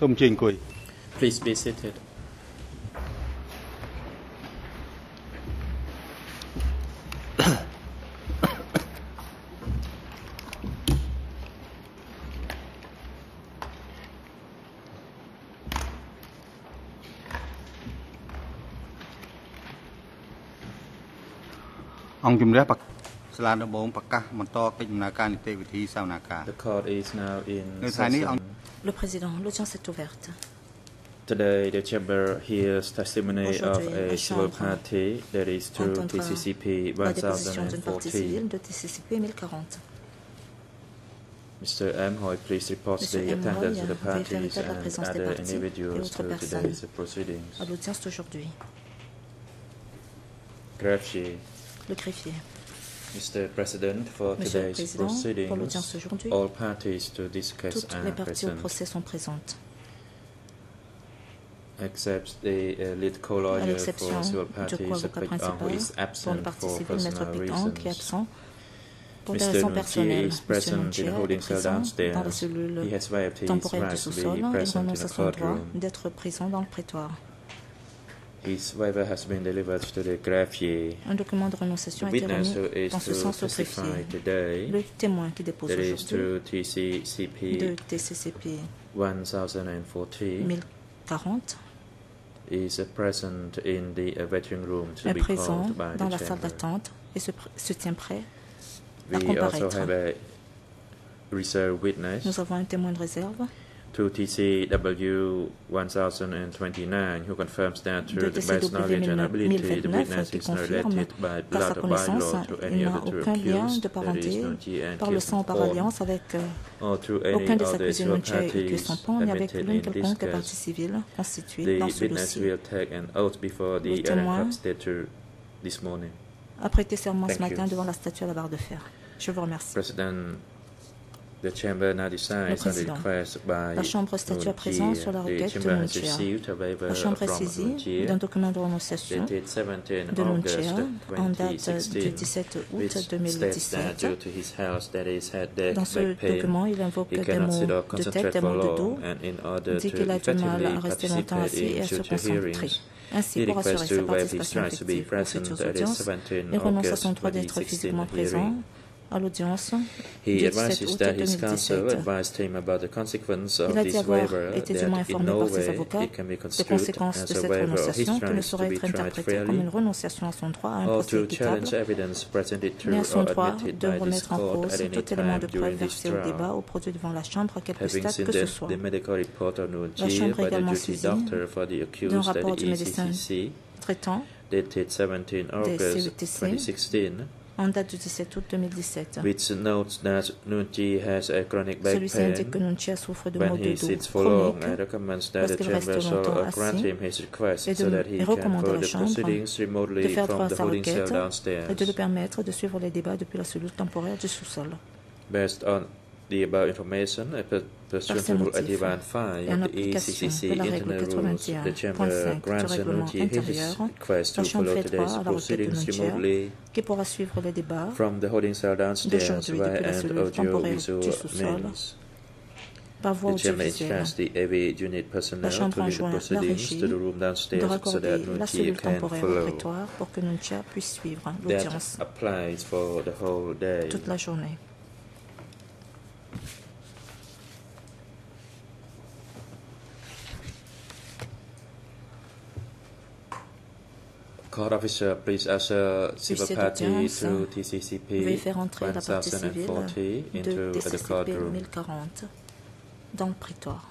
សូមអញ្ជើញអង្គុយ Please be seated. អង្គជំរះបកសាលាដំបងប្រកាសបន្តកិច្ចដំណើរការនីតិវិធីសវនាការ The court is now in Nous allons en- session. Le Président, l'audience est ouverte. Today, the chamber hears testimony of a la civil party that is entendra TCCP La déposition d'une partie 1014. civile de TCCP 1040. Mr. M. Hoy, please report Monsieur the attendance of the faire parties état de la and other individuals to today's proceedings. À l'audience d'aujourd'hui, Greffier. le greffier. Mr. President, for Monsieur le today's Président, pour l'audience proceedings, d'aujourd'hui, all parties to this case toutes are les parties au present, procès sont présentes, except the uh, lead à co-lawyer l'exception for civil du parties, co-avocat Pik Ang, who principal is pour le absent parti for civil, Maître personal Pétan, qui est reasons. absent pour des Mr. raisons personnelles. is Monsieur present in Nunchi the est holding cell présent dans la downstairs. He cellule has waived his temporaire du right to sous-sol. be Il present in renonce à the son droit courtroom. d'être présent dans le prétoire. His waiver has been delivered to the greffier. Un document de renonciation a été remis dans ce to sens au testify greffier. today, Le témoin qui dépose aujourd'hui de TCCP 1040, 1040 is present in the uh, waiting room to est be présent called by dans the la salle d'attente et se, tient prêt à We also comparaître. have a reserve witness Nous avons un témoin de réserve to TCW 1029 who confirms that through the best knowledge and ability, the 1029 witness is not related by blood or by connaissance, law to il any of the two aucun lien accused, is and par le sang ou par alliance avec euh, or through any aucun des accusés parties Kusampon, ni avec admitted l'une quelconque partie civile constituée dans ce dossier. Le témoin. A prêté serment ce matin devant la statue à la barre de fer. Je vous remercie. Président. by La Chambre statue à présent sur la requête de chamber has Nunchia. received a waiver La Chambre est saisie d'un document de renonciation dated 17 de Nunchia en date du 2016, 17 which août states that 2017. due to his health that is had neck, Dans ce document, il invoque des maux de tête, des maux de dos, dit qu'il a du mal à rester longtemps assis et à se concentrer. Ainsi, pour assurer sa participation effective aux futures audiences, 17 il renonce à son droit d'être 2016 physiquement présent à l'audience He du 17 advises août that his counsel 2017. advised him about the consequence of Il a this waiver, été that dûment in informé no par ses way avocats it can be des construed conséquences as de a cette waiver of his renonciation qui ne rights to saurait be être tried interprétée comme fairly une renonciation à son droit à un or procès to équitable challenge evidence presented to ni à son or droit admitted de by this remettre en court cause at any tout élément de time preuve during this versé au débat trial. ou produit devant la Chambre Having seen que the, soit. medical report of La Chambre by the également duty saisie doctor for the d'un accused at rapport the du médecin ECCC traitant dated 17 August CETC. 2016 en date du 17 août 2017. which notes that Nunchi has a chronic back Celui-ci indique que pain Nunchia souffre de when maux de he dos sits for long and chroniques recommends that the lorsqu'il reste chamber shall longtemps grant assis him his request et so de- that he et can recommande à follow la the Chambre proceedings de remotely faire from droit à the sa holding cell requête et de downstairs. lui permettre de suivre les débats depuis la cellule temporaire du sous-sol. Based on the above information, pursuant Rule motif, 81.5 et de la règle internal rules, the 81.5 chamber grants his intérieur, request to la Chambre follow today's à la de proceedings remotely qui pourra suivre les débats. From the holding cell downstairs via la an sous-sol means. par voie audiovisuelle. the AV unit personnel Chambre to lead the enjoint la régie to the room de downstairs so raccorder that la cellule can temporaire au prétoire pour que Nunchia puisse suivre l'audience. applies for the whole day. toute la journée. Court officer, please usher civil party to TCCP Veuillez faire entrer la partie civile 1040 de into the TCCP courtroom. 1040 dans le prétoire.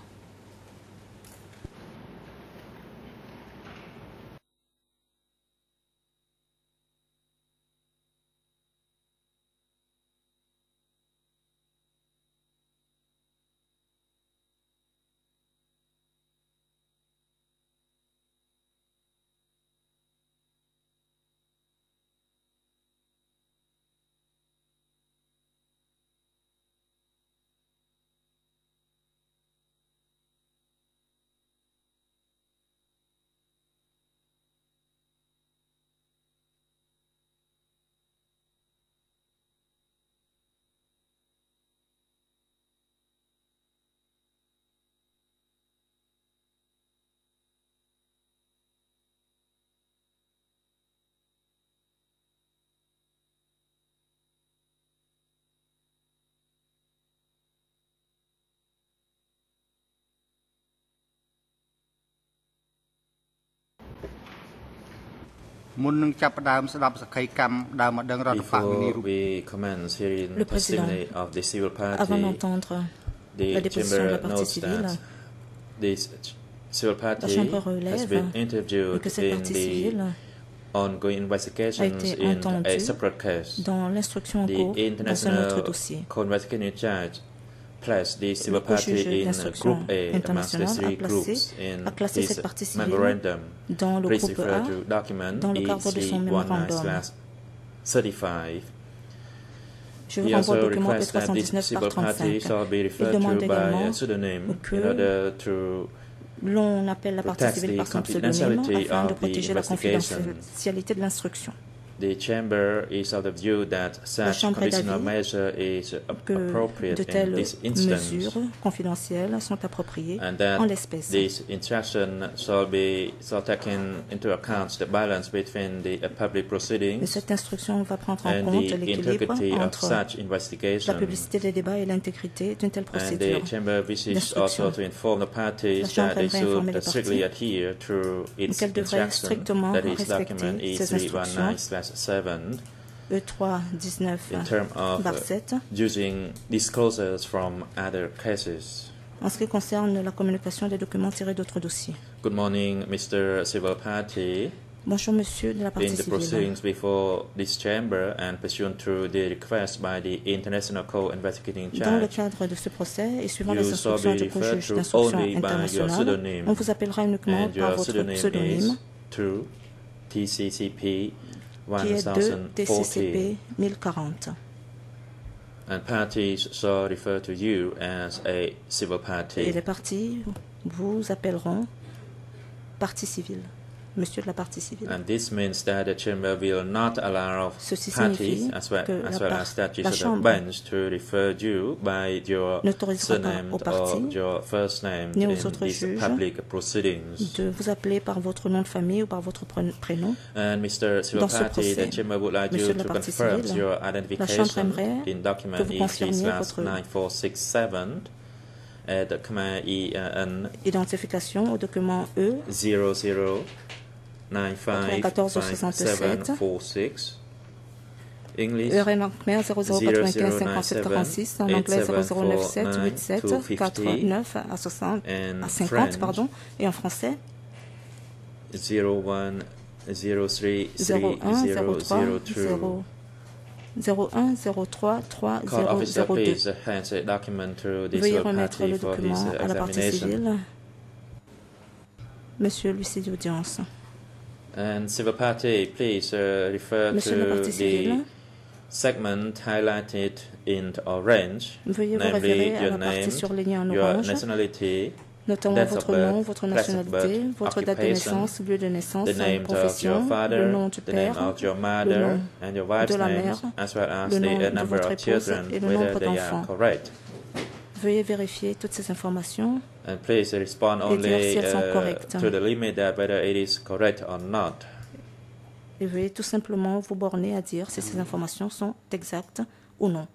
មុននឹងចាប់ផ្ដើមស្ដាប់សក្ខីកម្មដើមម្ដងរដ្ឋបវេនី Before រូប we commence hearing Le président, testimony of the civil Avant party, d'entendre the la déposition de la chamber partie notes civile, that this civil party chambre has relève been et interviewed que cette in partie the civile ongoing investigations été in a entendue separate case. dans l'instruction en The cours dans un autre international dossier. co-investigating judge placed the civil juge in Group A amongst the three groups in classé this cette partie civile memorandum. dans le Please groupe refer A, to document dans le cadre de son mémorandum. E319/35. Je vous renvoie au document requests that this E319 par civil party 35. shall be referred demande également que L'on appelle la partie civile par son pseudonyme afin de protéger la confidentialité de l'instruction. The chamber is of the view that such conditional is appropriate de telles in this mesures confidentielles sont appropriées and that en l'espèce. This instruction shall be into account the balance between the public proceedings. Cette instruction va prendre en compte l'équilibre entre such investigation. la publicité des et l'intégrité d'une telle procédure. The chamber wishes also to inform the parties that they should strictly adhere to its document verse 7 E3 19 in terms of uh, bar 7 using disclosures from other cases. En ce qui concerne la communication des documents tirés d'autres dossiers. Good morning, Mr. Civil Party. Bonjour, monsieur de la partie in the proceedings before this chamber and pursuant to the request by the International Co-Investigating Judge. Dans le cadre de ce procès et suivant les instructions du juge d'instruction internationale, on vous appellera uniquement par votre pseudonyme. To TCCP qui est de 1040. TCCP 1040. And parties refer to you as a civil Et party. les partis vous appelleront partie civile, monsieur de la partie civile. And this means that the chamber will not allow Ceci parties signifie as well que as, la well as judges la of the Chambre bench to refer you by your surname or your first name ni aux autres juges public proceedings. de vous appeler par votre nom de famille ou par votre prénom. And Mr. Dans ce the chamber would like Monsieur you de la to partie confirm civile, your la Chambre identification aimerait in document que vous E3 confirmiez votre 9467 at document EN Identification au document E 00955746 English. URL Khmer 0095 57 36 en anglais 0097 87 49 à 60 and à 50 French pardon. Et en français? 01 03 01 03 3002 01 03 3 Court officer, 002. please hands a document to this Veuillez civil remettre party le document à la partie civile. Monsieur l'huissier d'audience. And civil party, please uh, refer Monsieur la to partie the civile, segment highlighted in orange, veuillez vous namely référer à your la partie name, surlignée en your orange, nationality, notamment date of votre birth, nom, votre place of nationalité, birth, votre date de occupation, naissance, lieu de naissance, the name of your profession, le father, nom du the name père, of your le mother, nom and your wife's de la names, mère, as well as le the nom uh, de number votre of épouse children, et le whether nombre they are d'enfants. Veuillez vérifier toutes ces informations And please respond Et dire si elles sont uh, correctes. to the limit that whether it is correct or not. et veuillez tout simplement vous borner à dire si ces informations sont exactes ou non.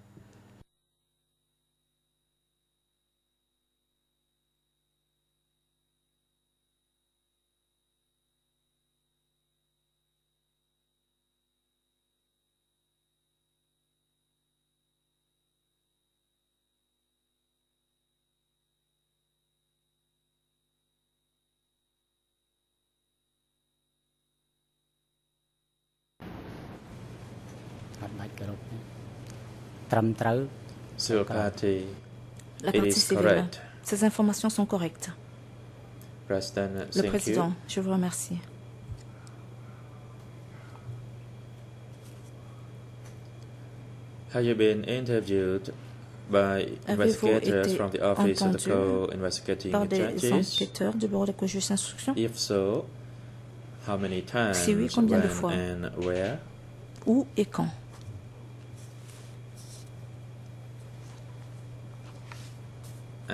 ត្រឹមត្រូវ Civil party, La It partie is civile. correct. Ces informations sont correctes. President, uh, Le thank président, you. je vous remercie. Have you been interviewed by Avez-vous investigators été from the Office of the entendu Co-Investigating Par des Judges? enquêteurs du bureau des co-juges d'instruction If so, how many times, Si oui, combien de when, fois? and where? Où et quand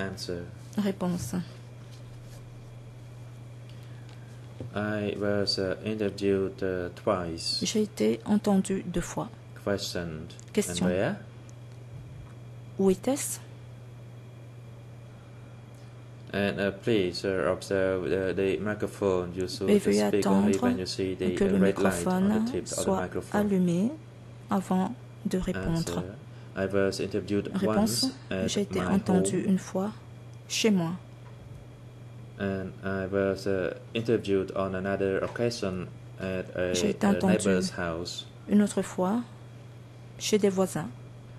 Answer. Réponse. I was uh, interviewed uh, twice. J'ai été entendu deux fois. Questioned. Question. And where? Où était-ce? And uh, please uh, observe the, the microphone. You should speak only when you see the que uh, le red light on the tip of the microphone. allumé avant de répondre. uh, interviewed Réponse J'ai été entendu home, une fois chez moi. and I was uh, interviewed on another occasion at a, J'ai été entendu. neighbor's house. Une autre fois chez des voisins.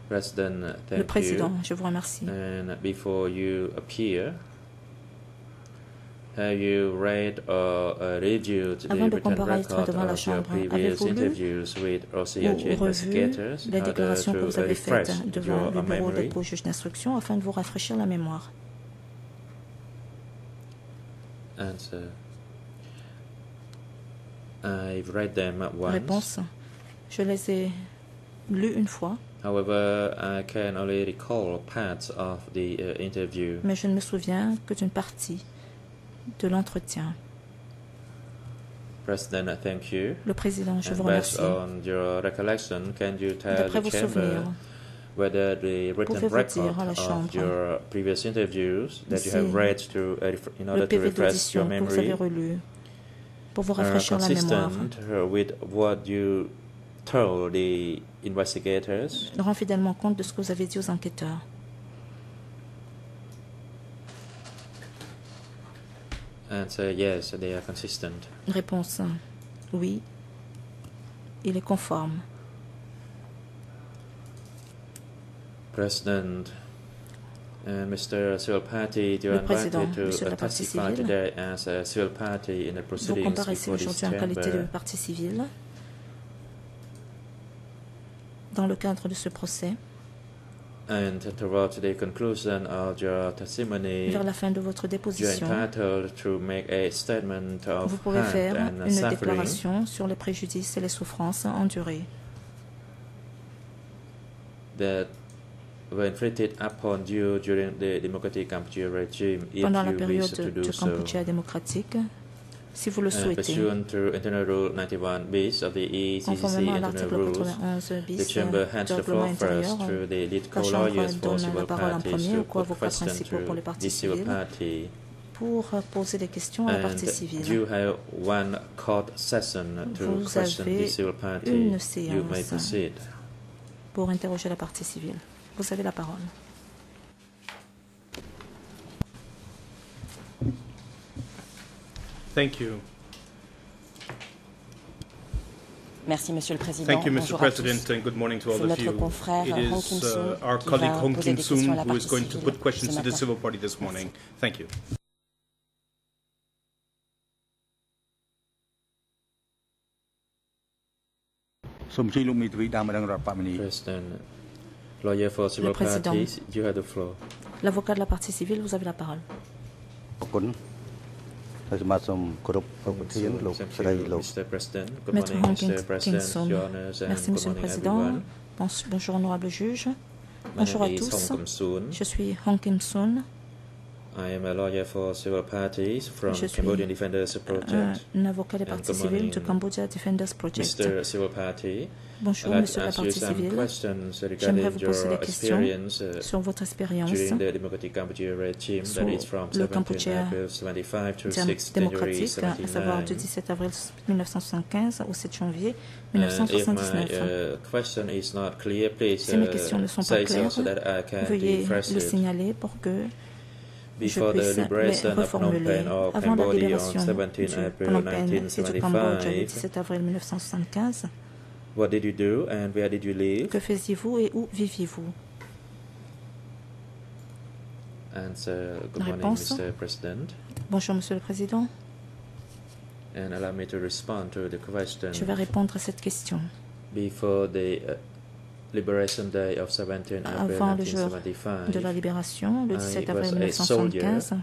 President, uh, thank Le président, you. je vous remercie. And before you appear, you read or uh, reviewed the Avant de comparaître record devant la Chambre, previous avez-vous lu interviews with OCIG Ou revu investigators les déclarations que vous avez faites devant le bureau memory? d'aide au juge d'instruction afin de vous rafraîchir la mémoire? Answer. I've read them once. Réponse Je les ai lus une fois, However, I can only recall parts of the uh, interview. mais je ne me souviens que d'une partie de l'entretien. President, thank you. Le président, je vous remercie. on your recollection, can you tell D'après the vos chamber souvenirs, whether the written record dire à la of Chambre your previous interviews that you have read to, uh, in order to refresh your d'audition que vous avez memory relu pour vous are rafraîchir la mémoire uh, with what you told the investigators? rend fidèlement compte de ce que vous avez dit aux enquêteurs. Answer yes, they are consistent. Réponse oui, il est conforme. President and Mr. Civil Party, you are président, invited to uh, testify today as a civil party in the proceedings before this aujourd'hui en qualité de chamber. partie civile dans le cadre de ce procès. And towards the conclusion of your testimony, Vers la fin de votre déposition, entitled to make a statement of vous pouvez faire and une suffering. déclaration sur les préjudices et les souffrances endurées. That were inflicted upon you during the Democratic regime if pendant la you période wish to do du so. Démocratique, si vous le And souhaitez. pursuant to Internal Rule 91 bis of the ECCC Conformément à l'article Rules, 91 the bis Chamber du règlement intérieur, la Chambre donne la parole en premier aux questions principaux pour les to parties the civil civiles party. pour poser des questions à la partie civile. you have one court session to Vous avez the civil party. une You may séance. pour interroger la partie civile. Vous avez la parole. Thank you. Merci, Monsieur le Président. Thank you, Mr. President, and good morning to all of you. It uh, our colleague Hong Kim Soon who is going to put questions to the civil party this morning. Thank you. L'avocat de la partie civile, vous avez la parole. អរគុណហើយសម្បត្តិសូមគោរពប្រប្រធានលោក Thank ស្រី you, លោក Mr. President. Good Maître morning, Hong Mr. President, Kim-soon. Your Honors, and Merci, good Monsieur le morning, Président. everyone. Bonjour, bonjour, honorable juge. My Bonjour à name is tous. Hong Kim-soon. Je suis Hong Kim-soon, I am a lawyer for civil parties from Je suis Cambodian Defenders Project. un avocat des civiles morning, du Cambodia Defenders Project. Mr. Civil Party, Bonjour, monsieur some civile. questions J'aimerais vous poser des questions uh, sur votre expérience from le 17 Cambodge April 75 to dém- 6 January démocratique, à savoir du 79. 17 avril 1975 au 7 janvier And if my 1979. uh, please Si mes questions ne uh, sont pas claires, Veuillez le signaler pour que Before the liberation of Phnom. Penh or Avant la Cambodia on libération 17 du April Phnom Penh et du Cambodge le 1975, 17 avril 1975, what did you do and where did you live? que faisiez-vous et où viviez-vous Answer, good morning, Réponse. Mr. President. Bonjour, Monsieur le Président. And allow me to respond to the question. Je vais répondre à cette question. Before the uh, Liberation Day of 17 April Avant le jour 1975, de la libération, le I 17 was avril a 1975,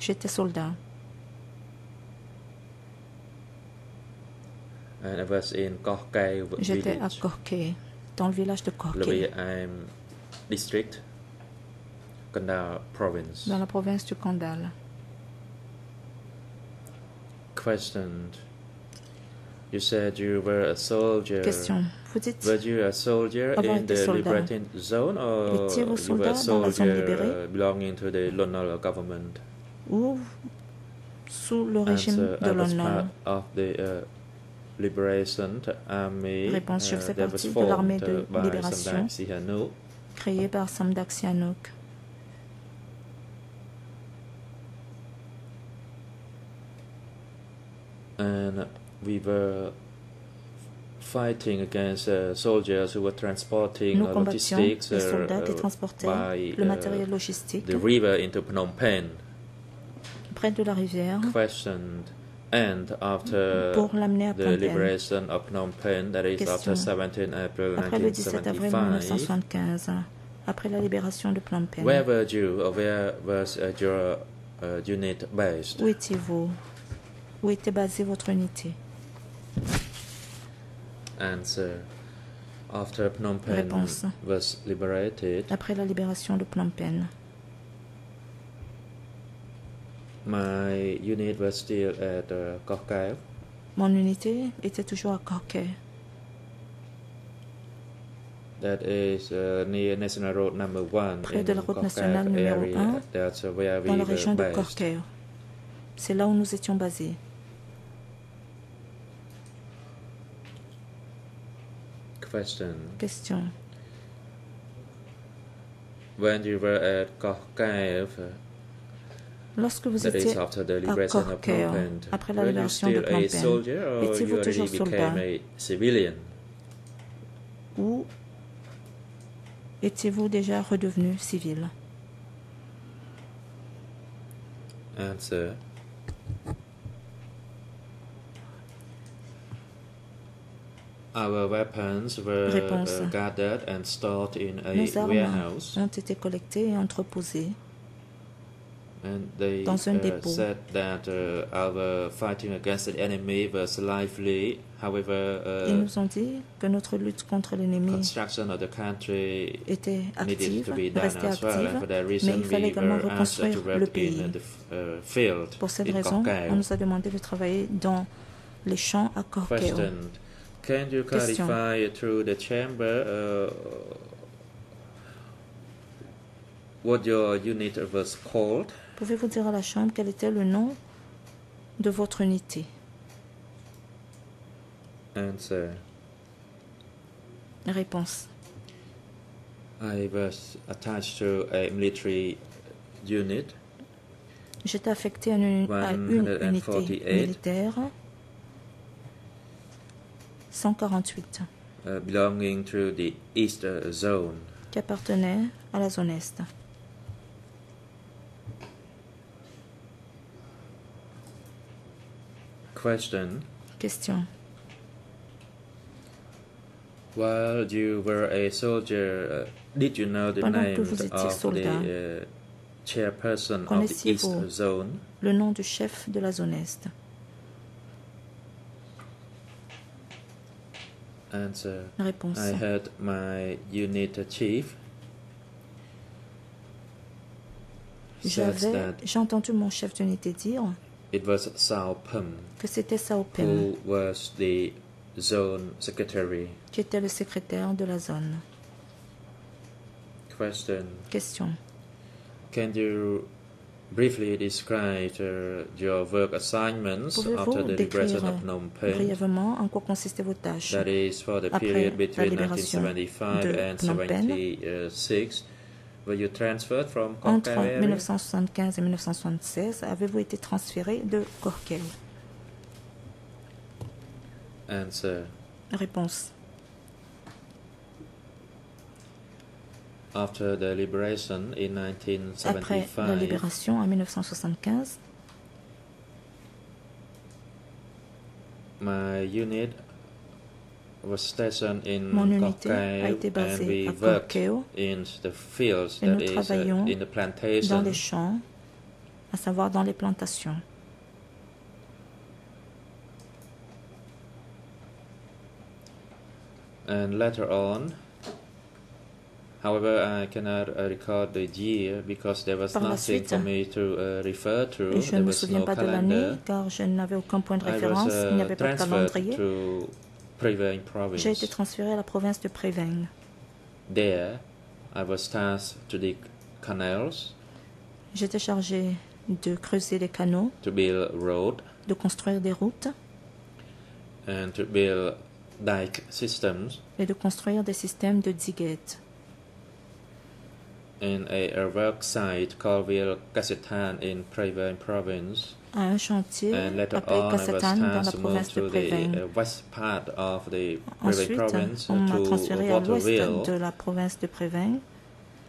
j'étais soldat. J'étais à Korké, dans le village de district, Kandal province. dans la province du Kandal. Question. You said you were a soldier. Question. Vous dites Were you a soldier Avoir in été the soldat. zone or Étiez-vous you were soldat a dans la zone soldier libérée? uh, belonging to the Lonol government? ou sous le régime uh, de I was l'honneur part of the uh, Liberation Army Réponse, je uh, fais that was partie de l'armée de uh, by libération. Sihanouk. créée par Samdak Sihanouk. and we were fighting against uh, soldiers who were transporting Nous uh, combattions logistics les uh, soldats qui transportaient le uh, matériel logistique the river into Phnom Penh. près de la rivière Questioned and after pour l'amener à the Phnom Penh. liberation of Phnom Penh, that is after Question. 17 April Après le 17 avril 1975, 1975, après la libération de Phnom Penh, where were you or where was uh, your uh, unit based? où étiez-vous? Où était basée votre unité? Answer. After Phnom Penh Réponse. was liberated, Après la libération de Phnom Penh, My unit was still at uh, Koh mon unité était toujours à that is uh, near National Road Number One Près in de la route Koh nationale Kaev numéro area. un, That's uh, where we dans la were région de based. C'est là où nous étions basés. Question: Question. When you were at uh, Lorsque vous étiez after the à Penh, après la were you libération de still Phnom a Penh, soldier or you étiez-vous already toujours soldat? became a civilian? ou étiez-vous déjà redevenu civil? Answer: Our weapons were Réponse. uh, gathered and stored in a Nos armes warehouse. ont été collectées et entreposées And they Dans un uh, dépôt. said that uh, our fighting against the enemy was lively. However, Ils uh, nous ont dit que notre lutte contre l'ennemi construction of the country était needed active, to be done restait as well. And for active, that mais il fallait également reconstruire le in pays. uh, the f- uh, field Pour cette raison, on nous a demandé de travailler dans les champs à Korkeo. Can you Question. clarify through the chamber uh, what your unit was called? Pouvez-vous dire à la Chambre quel était le nom de votre unité? Answer: Réponse. I was attached to a military unit. J'étais affecté à une, à une unité 148. militaire 148 uh, belonging to the East uh, Zone. qui appartenait à la zone Est. Question: Question. While you were a soldier, uh, did you know the Pendant name of soldat, the uh, chairperson of the East Zone? Le nom du chef de la zone Est? Answer: Réponse. I heard my unit chief J'avais, j'ai entendu mon chef d'unité dire it was Sao que c'était Sao Pem who was the zone secretary. qui était le secrétaire de la zone. Question: Question. Can you briefly describe uh, your work assignments after the liberation of Phnom Penh? brièvement en quoi consistaient vos tâches That is for the period between libération 1975 de and Phnom Penh, 76. Were you transferred from Entre Kokka area? 1975 et 1976, avez-vous été transféré de Answer. Réponse. After the liberation in Après la 1975, libération en 1975, my unit was stationed in Mon unité a été basée we à in the fields, Et that nous is uh, travaillions in the dans les champs, à savoir dans les plantations. And later on, however, I cannot uh, record the year because there was Par la nothing suite, for me to uh, refer to. Je There ne me was souviens no pas de l'année car je n'avais aucun point de I was référence, il n'y uh, avait pas de transferred calendrier. J'ai été province. transféré à la province de Préveng. There, I was tasked to dig canals J'étais chargé de creuser des canaux, to build road, de construire des routes and to build dike systems et de construire des systèmes de diguettes. In a, work site called in province. à un chantier And later appelé on, dans la province de to the uh, west part of the Ensuite, province on m'a to transféré à l'ouest de la province de Préveng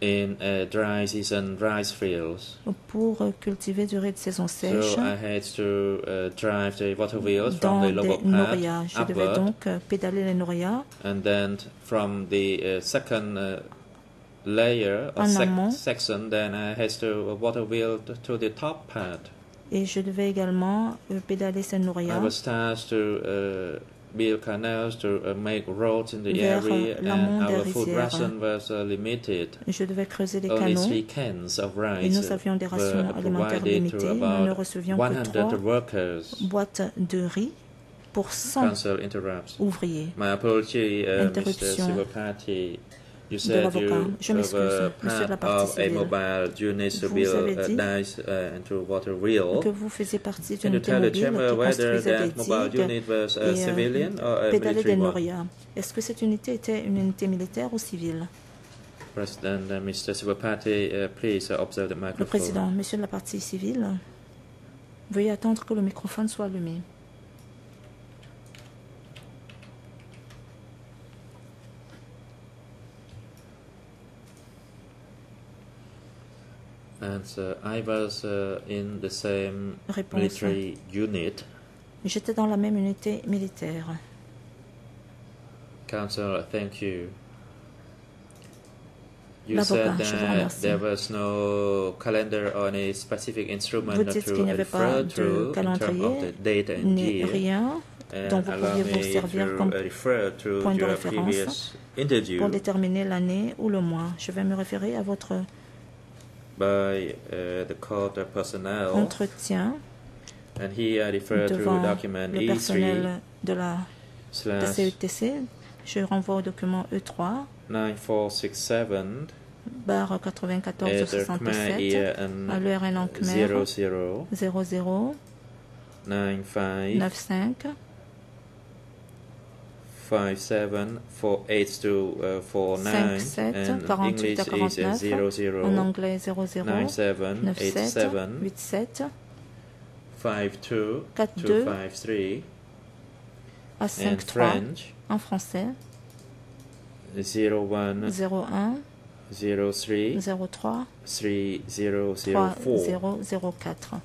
in uh, dry season rice fields. pour cultiver durée de saison sèche So I had to uh, drive the water wheels from the lower part. Je devais donc euh, pédaler les norias and then from the uh, second uh, layer En sec- amont. section, then I had to uh, water wheel to the top part. et je devais également euh, pédaler ces I norias was tasked to uh, build canals to uh, make roads in the area, euh, l'amont and our food ration was uh, limited. Je devais creuser des Only canaux three cans of et rice nous avions des rations alimentaires limitées. to Nous ne about recevions que 100 trois workers. boîtes de riz pour 100 Council interrupts. ouvriers. My apology, uh, Mr. de said l'avocat. Je m'excuse, monsieur de la part partie civile. Vous avez dit uh, que vous faisiez partie d'une unité mobile qui whether construisait des digues et, euh, military des norias. Est-ce que cette unité était une unité militaire ou civile? President, uh, uh, please observe the Le président, monsieur de la partie civile, veuillez attendre que le microphone soit allumé. And uh, I was uh, in the same Réponse. military unit. J'étais dans la même unité militaire. Council, thank you. You said that there was no calendar or any specific instrument Vous dites to qu'il n'y avait pas refer de to in terms of calendrier, the date and ni year. rien And dont vous pourriez vous servir comme point de référence pour déterminer l'année ou le mois. Je vais me référer à votre by uh, the court personnel, entretien and here I refer to document le E3 personnel de la de CETC. Je renvoie au document E E3, 9467 barre at the Khmer 1467, year and à l'URL en Khmer 00 00 95 95 57 482 uh, 49 57 and 48 à English is 49 uh, 00 en anglais 00 97 97 87 87 52 42 253 à and 53 French. En français. 01 01 03 03 3004 3004.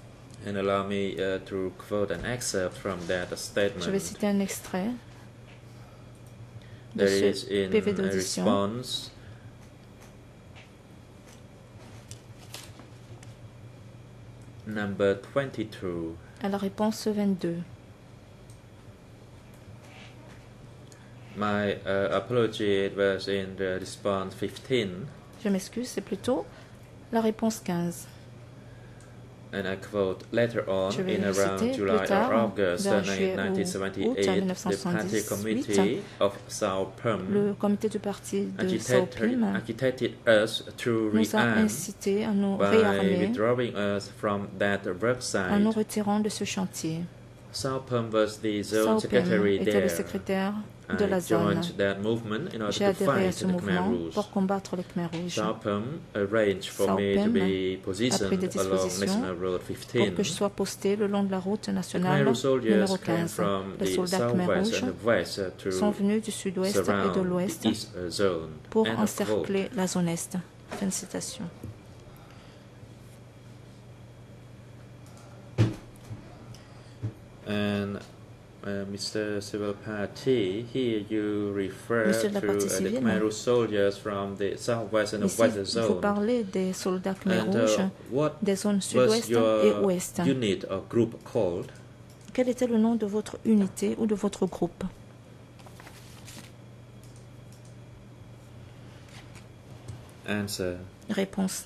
and allow me uh, to quote an excerpt from that statement. Je vais citer un extrait de There is ce in PV d'audition. response number 22 à la réponse 22. my uh, apology it was in the response 15 Je m'excuse, c'est plutôt la réponse 15. And I quote later on in around July tard, or August vers uh, juillet ou août 1978 the party 1978, committee of Sao Pum Le comité du parti de Sao agitated, us to nous a rearm incité à nous by réarmer withdrawing us from that work en nous site. retirant de ce chantier. Sao Pum was the zone secretary était there. le secrétaire de I la zone. J'ai adhéré à ce mouvement pour combattre les Khmer rouges. Be a pris des dispositions pour 15. que je sois posté le long de la route nationale numéro came 15. from Les soldats Khmer rouges sont venus du sud-ouest et de l'ouest pour encercler la zone est. Fin de citation. And Mr. Civil Party, here you refer Monsieur to uh, the. Khmer soldiers from the southwest and the Ici, west vous zone. parlez des soldats Khmer And rouges uh, what des zones was sud-ouest et ouest. unit or group called? Quel était le nom de votre unité ou de votre groupe? Answer. Réponse.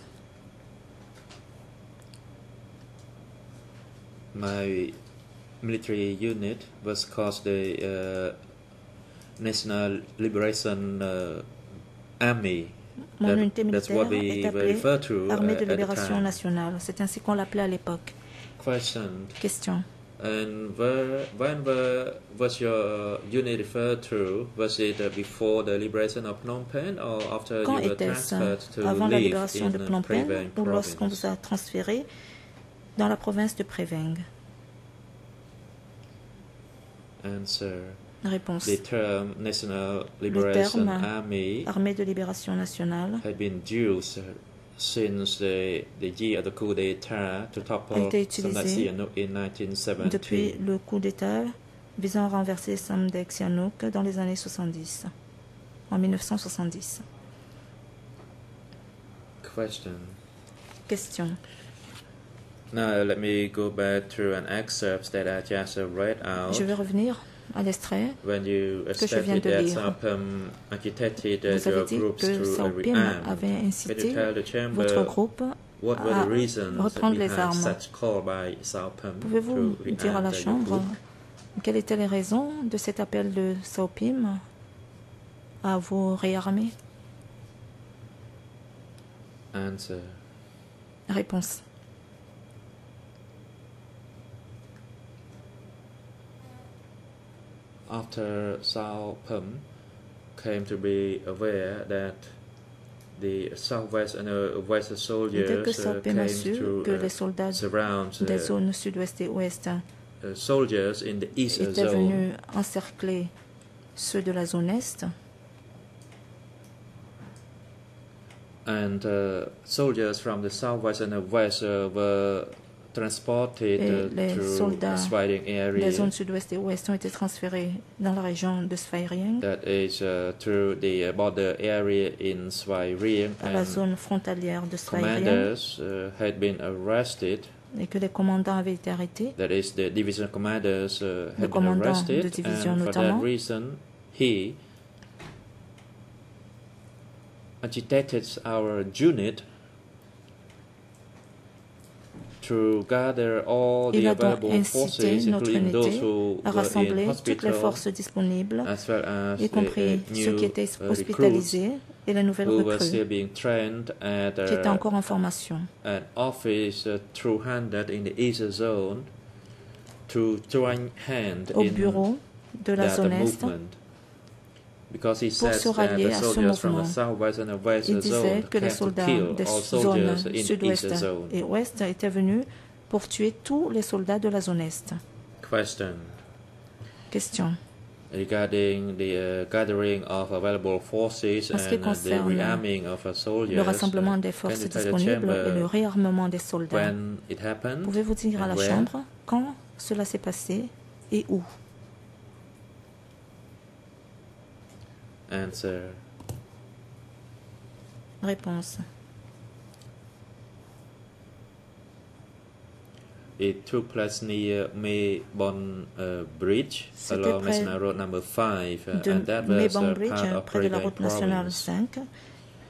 My military unit was called the uh, National Liberation uh, Army. Mon That- unité that's militaire what we est appelée to Armée uh, de at the libération time. nationale. C'est ainsi qu'on l'appelait à l'époque. Question. Question. And where, when were, was your unit referred to? Was it before the liberation of Phnom Penh or after Quand you were transferred to Avant la libération in de Phnom Penh ou lorsqu'on vous a transféré dans la province de Préveng Answer. Réponse. The term National Liberation terme Army Armée de libération nationale had been used since the, the year of the coup d'etat to topple Sihanouk in 1970. depuis le coup d'État visant à renverser Samdech Sihanouk dans les années 70, en 1970. Question. Question. Now let me go back to an excerpt that I just read out. Je vais revenir à l'extrait. Que je viens de lire. Uh, Vous avez dit que rearm, avait incité votre groupe what were à reprendre les armes? Pouvez-vous dire à la Chambre quelles étaient les raisons de cet appel de Saupim à vous réarmer? Answer. Réponse. After SAPM came to be aware that the southwest and uh, west soldiers uh, came to uh, surround des the zones sud-ouest et ouest uh, soldiers in the east étaient zone. venus encercler ceux de la zone est, and uh, soldiers from the southwest and the west uh, were transported Et les soldats les area. zones sud-ouest et ouest ont été transférés dans la région de Sfairieng, that is uh, through the uh, border area Rieng à la zone frontalière de commanders uh, had been arrested. Et que les commandants avaient été arrêtés. that is the division commanders uh, Le had been commandant de arrested. Division and for notamment. that reason he agitated our unit to gather all the Il a donc available forces, incité notre including those unité who à were in rassembler toutes les hospital, forces disponibles, as well as y compris ceux qui étaient hospitalisés et les nouvelles at qui étaient encore en formation. an office uh, through handed in the east zone to join hand au in bureau de la zone est. movement. Because he Pour se that rallier the à ce soldiers from the mouvement. Il disait que les soldats des zones sud-ouest et ouest étaient venus pour tuer tous les soldats de la zone est. Question Question. regarding the uh, gathering of available forces En ce qui and uh, the concerne rearming of uh, soldiers. Le rassemblement uh, des can forces disponibles et le réarmement des soldats? Pouvez-vous dire à la? Chambre quand cela s'est passé et où? Answer. Réponse. It took place near Maybon uh, Bridge along National Road number 5 uh, and that was Mebong uh, Bridge, part of près de la route nationale province. 5,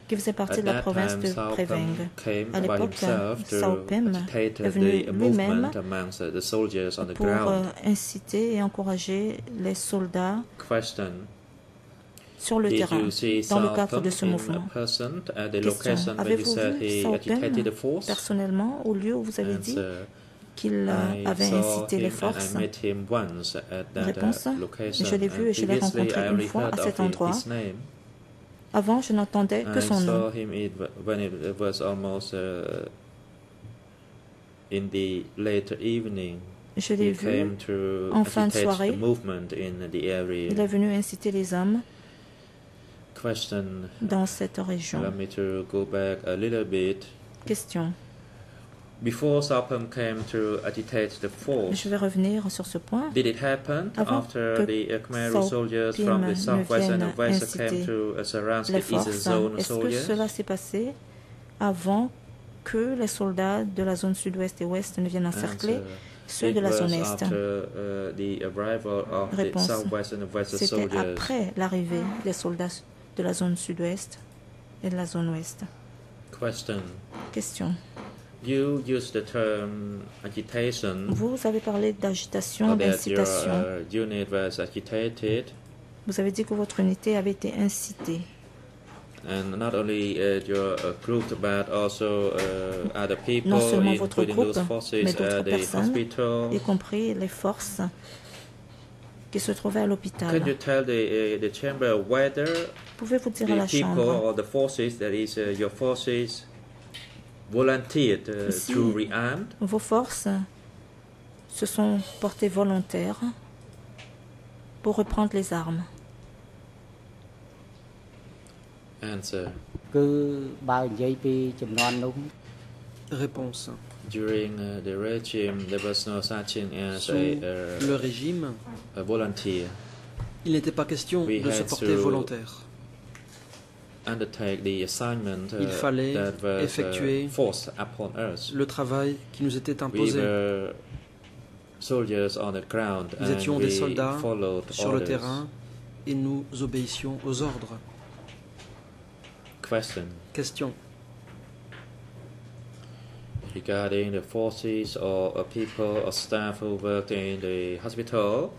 qui faisait partie At de la province time, de came À by l'époque, Sao agitate est venu the lui-même movement amongst uh, pour euh, inciter et encourager les soldats Question. Sur le Did terrain dans le cadre de ce mouvement. you Avez-vous vu force? personnellement au lieu où vous avez dit Answer. qu'il euh, I avait incité les forces? Réponse. uh, location. Je l'ai vu et je l'ai rencontré une fois à cet his- endroit. Avant, je n'entendais que son nom. uh, in the late evening. Je l'ai He vu. came to en fin de soirée. the movement in the area. Il est venu inciter les hommes Question. dans cette région. Allow me to go back a little bit. Question. Before came to agitate the force, Je vais revenir sur ce point. did it happen Avant after que the uh, Khmer soldiers from the southwest and the west came to uh, surround the Les east forces. zone Est-ce que cela s'est passé avant que les soldats de la zone sud-ouest et ouest ne viennent encercler Answer. ceux de la zone est? after uh, Réponse. C'était soldiers. après l'arrivée des soldats de la zone sud-ouest et de la zone ouest. Question. Question. You use the term agitation, Vous avez parlé d'agitation, d'incitation. uh. Vous avez dit que votre unité avait été incitée. And not only uh, your uh, group, but also uh, other people, non seulement votre groupe, mais d'autres personnes, hospital. y compris les forces qui se trouvaient à l'hôpital. Pouvez-vous dire à la chambre? si vos forces se sont portées volontaires pour reprendre les armes. Réponse. During uh, the regime, there was no such thing as Sous a, le uh, régime, a volunteer. il n'était pas question We de se porter volontaire. Undertake the assignment uh, Il fallait that was effectuer uh, upon us. Le travail qui nous était imposé were soldiers on the ground Nous and étions des soldats sur le terrain et nous obéissions aux ordres. Question Question. Regarding the forces or people or staff who worked in the hospital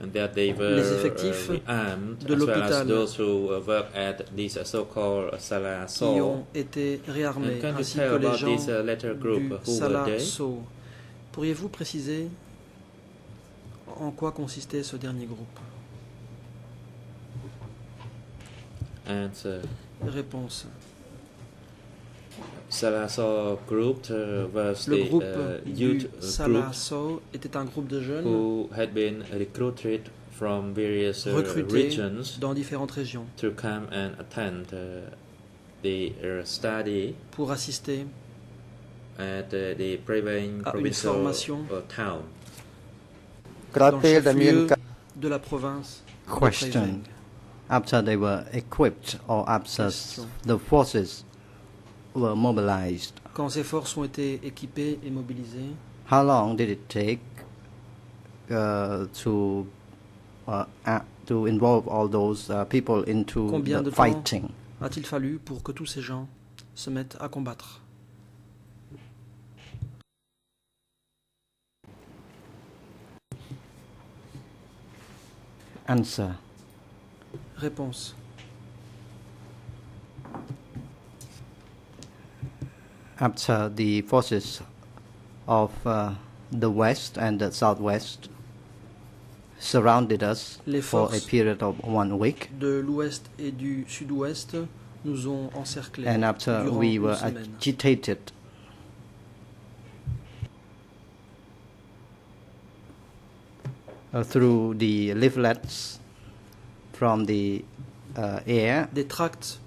and that they were Les effectifs uh, rearmed de as well as l'hôpital those who work at this so-called uh, Salah qui ont été réarmés, ainsi que les gens this uh, group? du they? So. Pourriez-vous préciser en quoi consistait ce dernier groupe? Answer. Réponse. Salaso Group euh, was the, euh, youth Salaso who had been recruited from various uh, regions to come and attend uh, the uh, study pour assister at the à une formation town. Dans le de la province Question. After they were equipped or after the forces were mobilized. Quand ces forces ont été équipées et mobilisées, how long did it take uh, to uh, to involve all those uh, people into Combien the de temps fighting? a-t-il fallu pour que tous ces gens se mettent à combattre? Answer. Réponse. After the forces of uh, the west and the southwest surrounded us Les for a period of one week. de l'ouest et du sud-ouest nous ont encerclés and after durant we were semaine. agitated. Uh, through the leaflets from the uh, air. Des tracts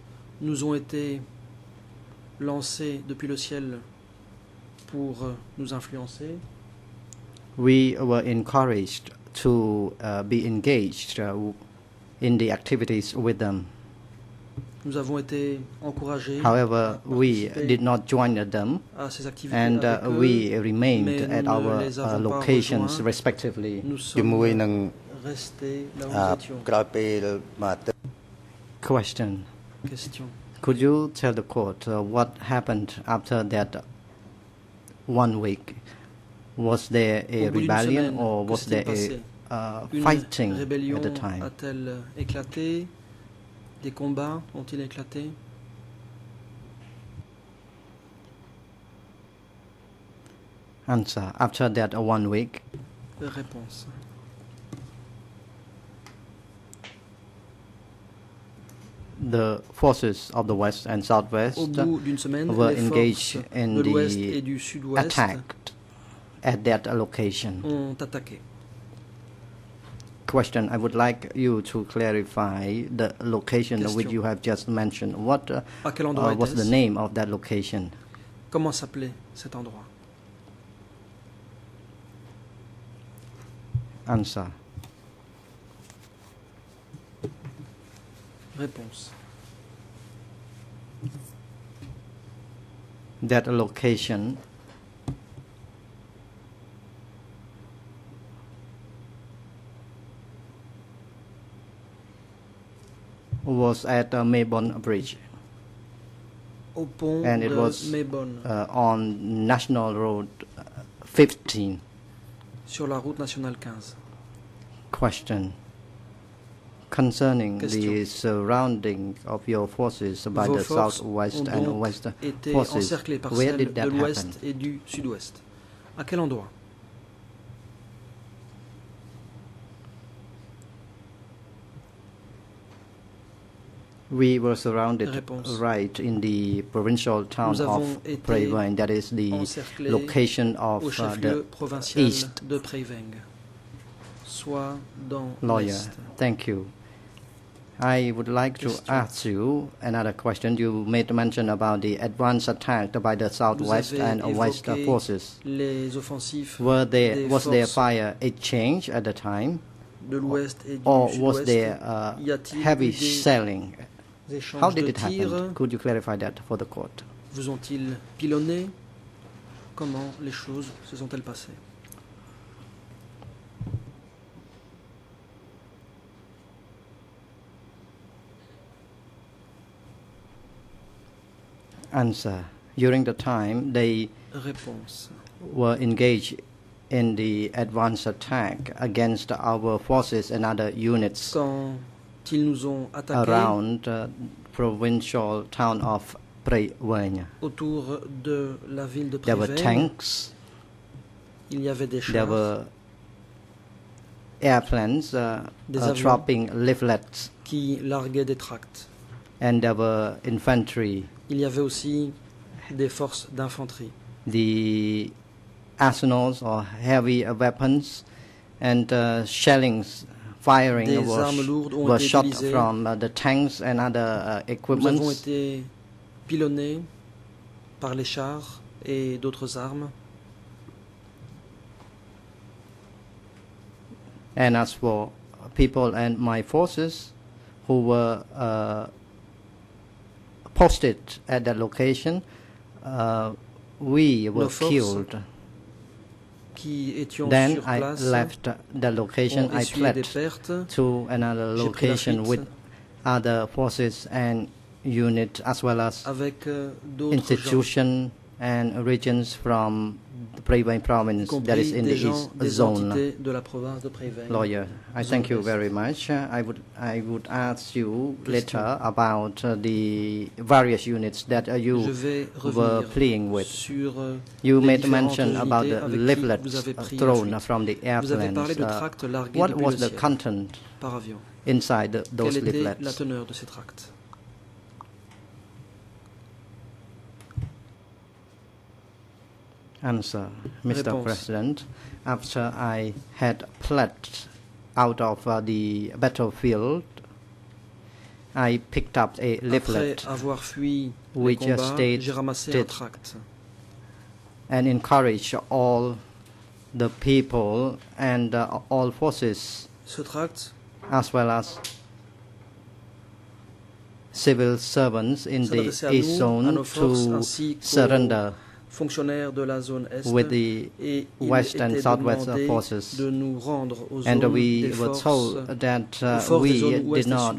nous ont été lancés depuis le ciel pour euh, nous influencer? We were encouraged to uh, be engaged uh, in the activities with them. Nous avons été encouragés However, we did not join them, and uh, we remained at our uh, locations respectively. Question. Could you tell the court uh, what happened after that one week? Was there a Au bout d'une rebellion or was there a uh, fighting at the time? a-t-elle éclaté Des combats ont-ils éclaté Answer. After that one week, Réponse. The forces of the west and southwest Au bout d'une semaine, were engaged in the et attacked at that location. Question. I would like you to clarify the location which you have just mentioned. What uh, À quel endroit uh, was the name of that location? Comment s'appelait cet endroit Answer. Réponse. That location was at uh, Maybon Bridge And it was- uh, on National Road uh, 15. sur la route nationale 15. Question. Concerning the surrounding of your forces by Vos the southwest and west forces. Where did that happen? et du sud-ouest. À quel endroit We were surrounded Réponse. right in the provincial town of Prevain. That is the location of uh, the provincial east. de Preiveng, soit dans lawyer. Thank you. I would like to ask you another question. You made mention about the advance attack by the southwest and west forces. Were there was there fire exchange at the time, de et du or was there uh, heavy shelling? How did it happen? Could you clarify that for the court? Vous ont-ils pilonné Comment les choses se sont-elles passées Answer. During the time they Réponse. were engaged in the advance attack against our forces and other units Quand ils nous ont attaqués around uh, provincial town of autour de la ville de There were tanks, il y avait des there were airplanes uh, uh, dropping leaflets, qui larguaient des tracts. and there were infantry. Il y avait aussi des forces d'infanterie. The arsenals or heavy weapons and uh, shellings firing Des were, armes lourdes ont été shot utilisées. from uh, the tanks and other uh, Nous avons equipments. été pilonnés par les chars et d'autres armes. And as for people and my forces who were uh, posted at that location, uh, we were killed. Then I left the location. I fled to another J'ai pris la location with other forces and units as well as euh, institutions and regions from the Prevai y province that is compris in des the gens, east des zone. entités de la province de Préveil. Lawyer, I Zone thank you Est. very much. Uh, I would I would ask you Question. later about uh, the various units that uh, Je you vais were revenir playing with. sur euh, You les made différentes mention about unités the avec qui leaflets vous avez uh, pris la thrown fuite. from the Vous avez parlé airplanes. de Uh, tracts largués what depuis was le the ciel content par avion. inside the, those Quelle était la leaflets? Answer, Mr. President. After I had fled out of uh, the battlefield, I picked up a leaflet which stated j'ai ramassé un tract and encouraged all the people and uh, all forces Ce tract as well as civil servants in the East Zone to surrender fonctionnaires de la zone Est with the et West and Southwest forces. de nous rendre aux and we were told that uh, we did not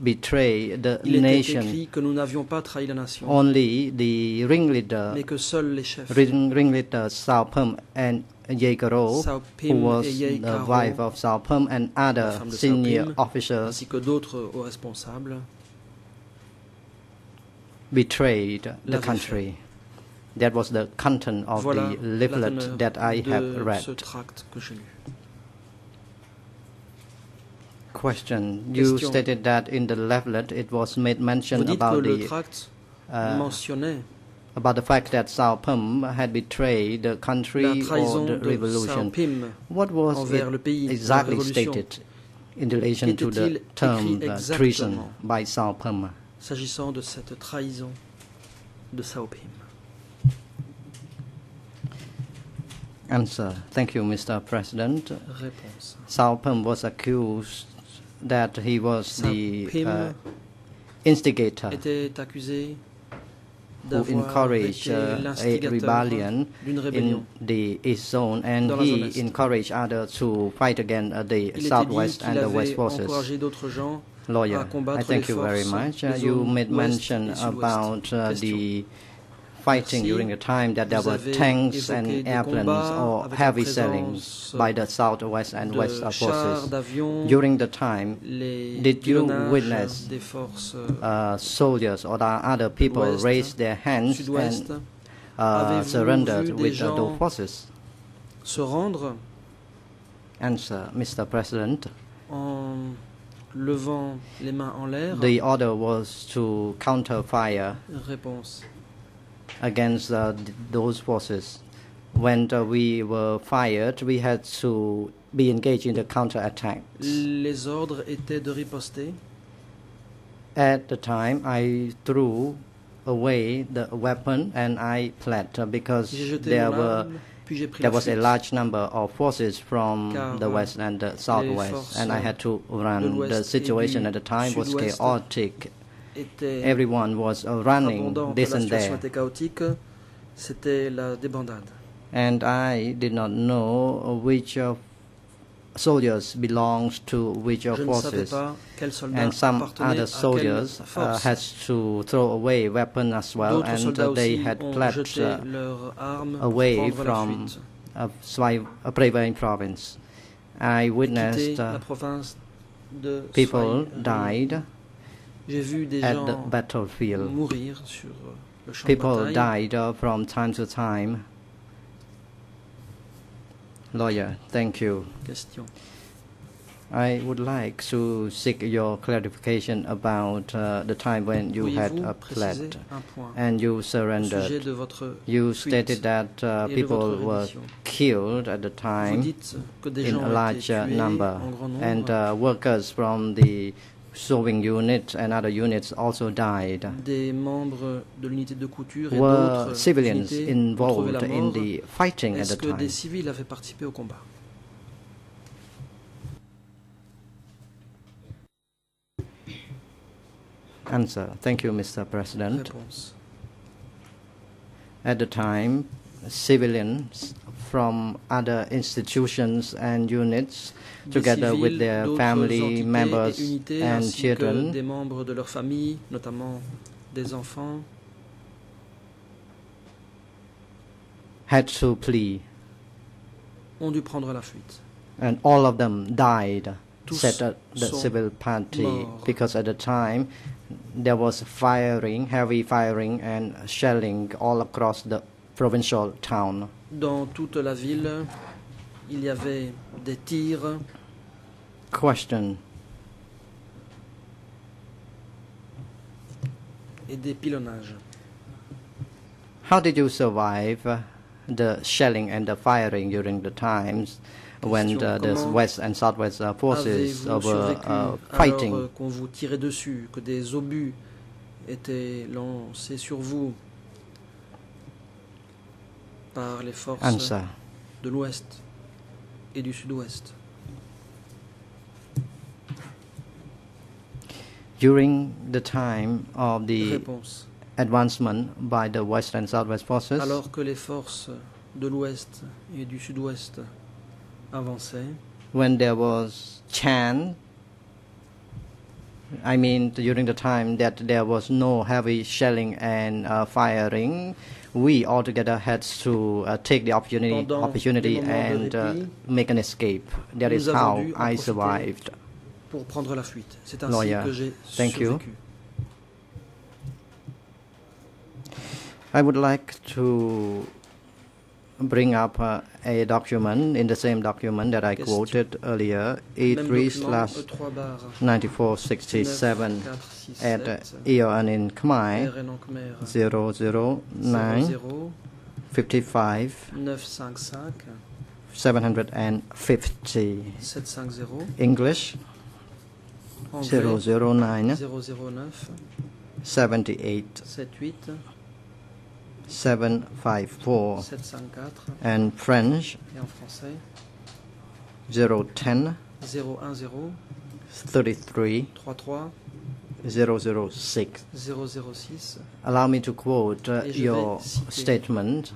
betray the Il nation. écrit que nous n'avions pas trahi la nation, Only the ringleader, mais que seuls les chefs, ring, ringleader Saupum and Yegaro, Sao who was the wife of Saupum and other senior Saupim, officers, ainsi que d'autres responsables, betrayed the country. That was the content of Voilà the leaflet that I have read. ce tract que j'ai lu. Question. You Question. stated that in the leaflet it was made mention about the uh, about the fact that Sao Pim had betrayed the country or the revolution. What was it le pays, la exactly stated in relation to the term uh, treason by Sao Pum? s'agissant de cette trahison de Sao Pim. Answer. Thank you, Mr. President. Réponse. Sao Pum was accused that he was Sao the Pim uh, instigator était accusé who d'avoir encouraged été uh, a l'instigateur rebellion d'une in rébellion. the East Zone, and Dans la zone he Est. encouraged others to fight against uh, the Il était dit Southwest qu'il and the West avait forces. encouragé d'autres gens Lawyer, à combattre I thank les you very forces much. des Uh, you zones made ouest mention et sud-ouest. about uh, Question. the fighting Merci. during the time that there Vous were avez tanks évoqué and des airplanes combats or avec la heavy présence sailings by the southwest and de west chars, forces. d'avions, During the time, les did you pilonnages witness des forces uh, soldiers or the other people Ouest, raised their hands sud-ouest? and uh, Avez-vous surrendered vu des with uh, gens those forces? se rendre? Answer, Mr. President. en levant les mains en l'air? The order was to counter fire Réponse. Against uh, those forces. When uh, we were fired, we had to be engaged in the counterattack. Les ordres étaient de riposter. At the time, I threw away the weapon and I fled uh, because there were arme, puis j'ai pris there was a large number of forces from Car, the uh, west and the southwest, and I had to run. The situation at the time was chaotic. Était Everyone was uh, running this la and situation there, était chaotique, c'était la débandade. and I did not know which uh, soldiers belongs to which Je ne savais forces. pas quels soldats and some other à soldiers quelle uh, force. had to throw away weapons as well, D'autres and soldats uh, they aussi had ont fled jeté uh, leurs armes away prendre la from fuite. uh, uh, Previn province. I witnessed quitter la uh, province de people Swai- died J'ai vu des at gens the battlefield. mourir sur euh, le champ People de bataille. died uh, from time to time. Lawyer, thank you. Question. I would like to seek your clarification about uh, the time when you had Pourriez-vous uh, préciser fled un point and you surrendered. You stated that uh, people were killed at the time dites que des in a large number, and uh, workers from the sewing unit and other units also died. des membres de l'unité de couture et Were civilians unités ont trouvé involved in the fighting at Est-ce the que time? des civils avaient participé au combat Answer. Thank you, Mr. President. Réponse. At the time, civilians from other institutions and units, Together with their family members et and ainsi que children, des membres de leur famille, notamment des enfants, had to flee, ont dû prendre la fuite. and all of them died. Tous said uh, the civil party morts. because at the time there was firing, heavy firing and shelling all across the provincial town. Dans toute la ville, il y avait des tirs, Question: et des pilonnages. How did you survive the shelling and the firing during the times when the, the west and southwest uh, forces were uh, alors fighting? euh, qu'on vous tirait dessus, que des obus étaient lancés sur vous par les forces Answer: de l'ouest? Et du sud-ouest During the time of the Réponse. advancement by the west and southwest forces, Alors que les forces de l'ouest et du sud-ouest avançaient, when there was chant i mean during the time that there was no heavy shelling and uh, firing we altogether had to uh, take the opportunity Pendant opportunity les moments de and uh, make an escape that is how i survived pour prendre la fuite. C'est ainsi Lawyer, que j'ai thank you. i would like to bring up uh, a document in the same document that i quoted earlier Même e3 slash 9467 9467, at uh, EON in Khmer RN en Khmer. 009 00 55 955 750 750 English anglais. 009 009 78 78 754 754 and French et en français? 010 010 33 33 006 006 allow me to quote uh, Et je vais your statement.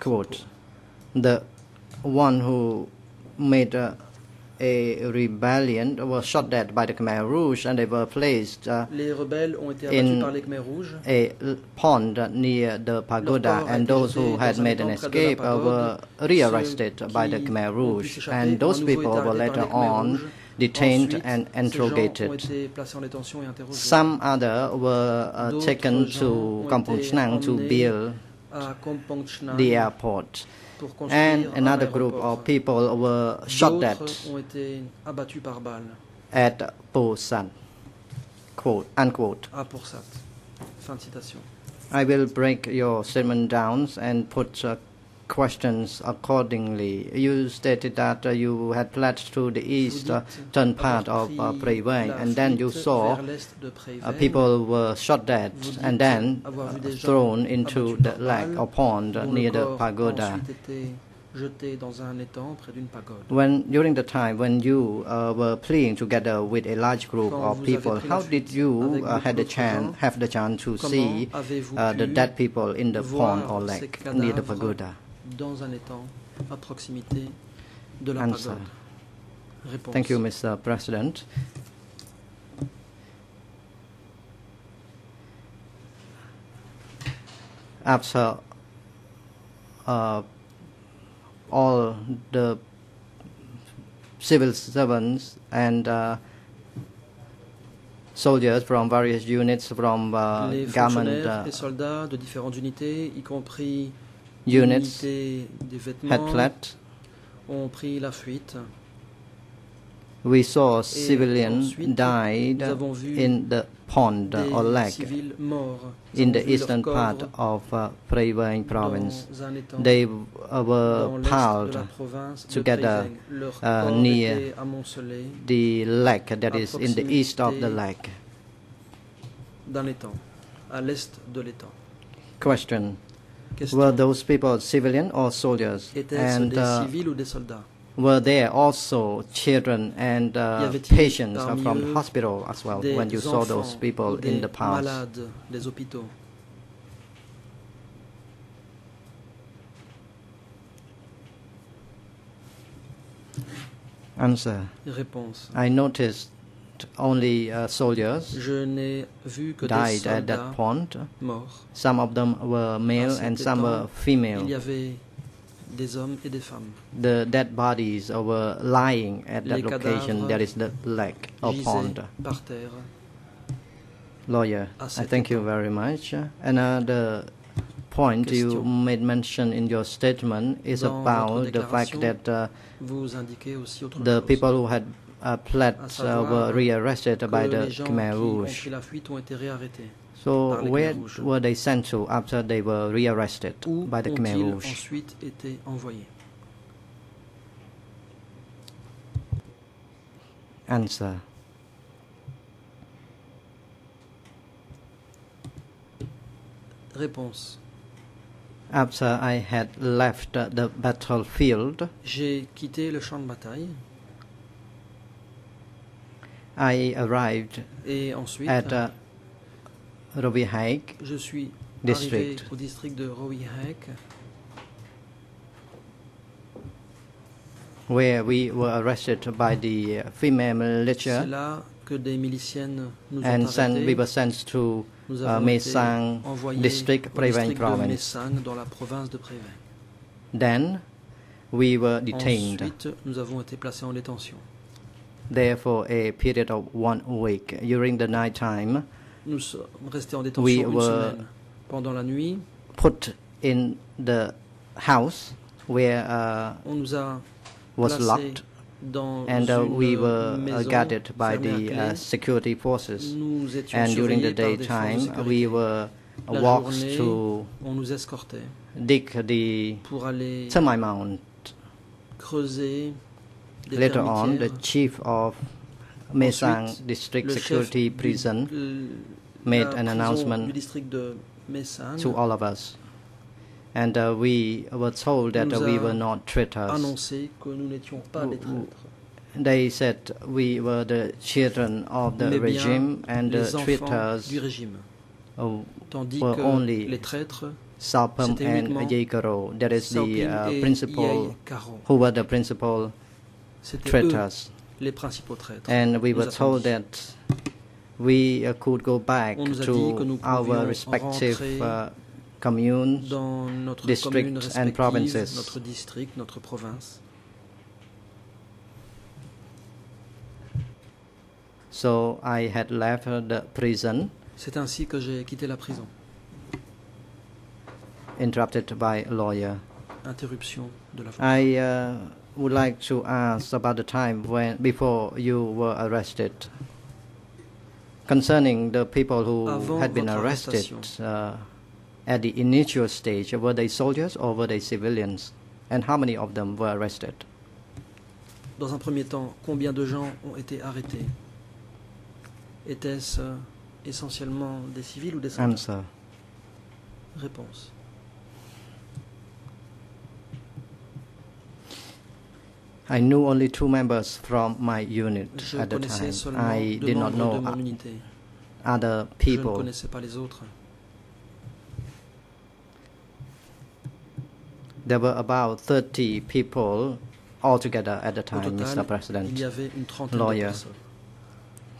quote. the one who made uh, a rebellion were shot dead by the Khmer Rouge and they were placed uh, les ont été abattus par les Khmer Rouges. a pond near the pagoda and those who had made an escape uh, were rearrested by the Khmer Rouge and those people were later on detained and ces gens ont interrogated. été placés en détention et interrogés. Some other were uh, taken to Kampong Chnang to build à Kampong Chhnang the airport. Pour construire And un another group aéroport. of people were shot dead D'autres ont été abattus par balle at Busan. Quote, unquote. à Poursat. Fin de citation. I will break your statement down and put uh, questions accordingly. You stated that uh, you had fled to the east, turn part of uh, Prey Veng, and then you saw uh, people were shot dead and then uh, thrown into the lake or pond near the pagoda. jeté dans un étang près d'une pagode. When during the time when you uh, were playing together with a large group of people, how did you uh, had the chance have the chance to see uh, the dead people in the pond or lake near the pagoda? Dans un étang à proximité de la Answer. pagode Réponse. Thank you, Mr. President. After uh, all the civil servants and uh, soldiers from various units from uh, Les government fonctionnaires uh, et soldats de différentes unités, y compris units l'unité des had vêtements, fled. ont pris la fuite. We saw Et civilians ensuite, died nous avons vu in the pond des or lake civils morts. Nous in avons the vu eastern leurs part corps of uh, Prey Veng province. dans un étang They uh, dans were l'est de piled la province de together, Prey Veng. Leurs uh, corps near étaient amoncelés the lake that is in the east of the proximité lake. d'un étang, à l'est de l'étang. Question: Question. Were those people civilian or soldiers? And uh, civils ou des soldats were there also children and uh, patients from the hospital as well when you saw those people in the past? malades des hôpitaux Answer: Réponse. I noticed only uh, soldiers Je n'ai vu que des died at that soldats pond. morts. Some of them were male cet and some étang, were female. Il y avait des hommes et des femmes. The dead bodies were lying at that Les location. cadavres That is the lake or gisaient pond. par terre. Lawyer, à I cet thank you étang. very much. Another point you Question. made mention in your statement is Dans about votre the fact déclaration, that uh, Vous indiquez aussi autre the chose. people who had uh, fled À uh, savoir were rearrested que by the les gens Khmer qui ont Rouge. pris la fuite ont été réarrêtés. So par les where Khmer Rouges. were they sent to after they were rearrested Où by the Khmer ont-ils Rouge? ensuite été envoyés? Answer. Réponse. After I had left uh, the battlefield, J'ai quitté le champ de bataille I arrived et ensuite at uh, Rovihaig je suis district. arrivé au district de where we were arrested by the uh, female militia C'est là que des miliciennes nous ont and sent, we were sent to Nous uh, Mesang district, province. Mesang dans la province de Prey Veng. Then we were detained Ensuite, nous avons été placés en détention. There for a period of one week. During the night time, Nous restés en détention We une were- semaine. Pendant la nuit, put in the house where uh, on nous a was locked, and uh, we were uh, guarded by the uh, security forces. And during the surveillés par des forces de daytime, we were walked journée, to On nous escortait dig the Thermite Mount. creuser Later on, the termitières. chief of Mesang Ensuite, District le chef Security du- Prison l- made la an prison announcement du district de Mesang to all of us. And uh, we were told that uh, Nous we a were not traitors. annoncé que nous n'étions pas des Ou- ou- traîtres, They said we were the children of the mais bien regime and les the enfants traitors du régime. uh, Tandis were que only les traîtres, Salpam C'était and uniquement Yekaro. That is the Saupin uh, et principal Yei Karo. who were the principal traitors. les principaux traîtres. And we were told that we uh, could go back to our respective uh, communes, dans notre districts and provinces. notre district, notre province. So I had left the prison. C'est ainsi que j'ai quitté la prison. Interrupted by a lawyer. Interruption de la I uh, would like to ask about the time when before you were arrested. Concerning the people who Avant had been arrested uh, at the initial stage, were they soldiers or were they civilians? And how many of them were arrested? Dans un premier temps, combien de gens ont été arrêtés? Était-ce euh, essentiellement des civils ou des soldats? Answer. Réponse. I knew only two members from my unit Je at the connaissais time. seulement I deux did not membres know de mon o- unité. other Je ne people. connaissais pas les autres. There were about 30 people altogether at the Au time, total, Mr. President. il y avait une trentaine Lawyer. de personnes.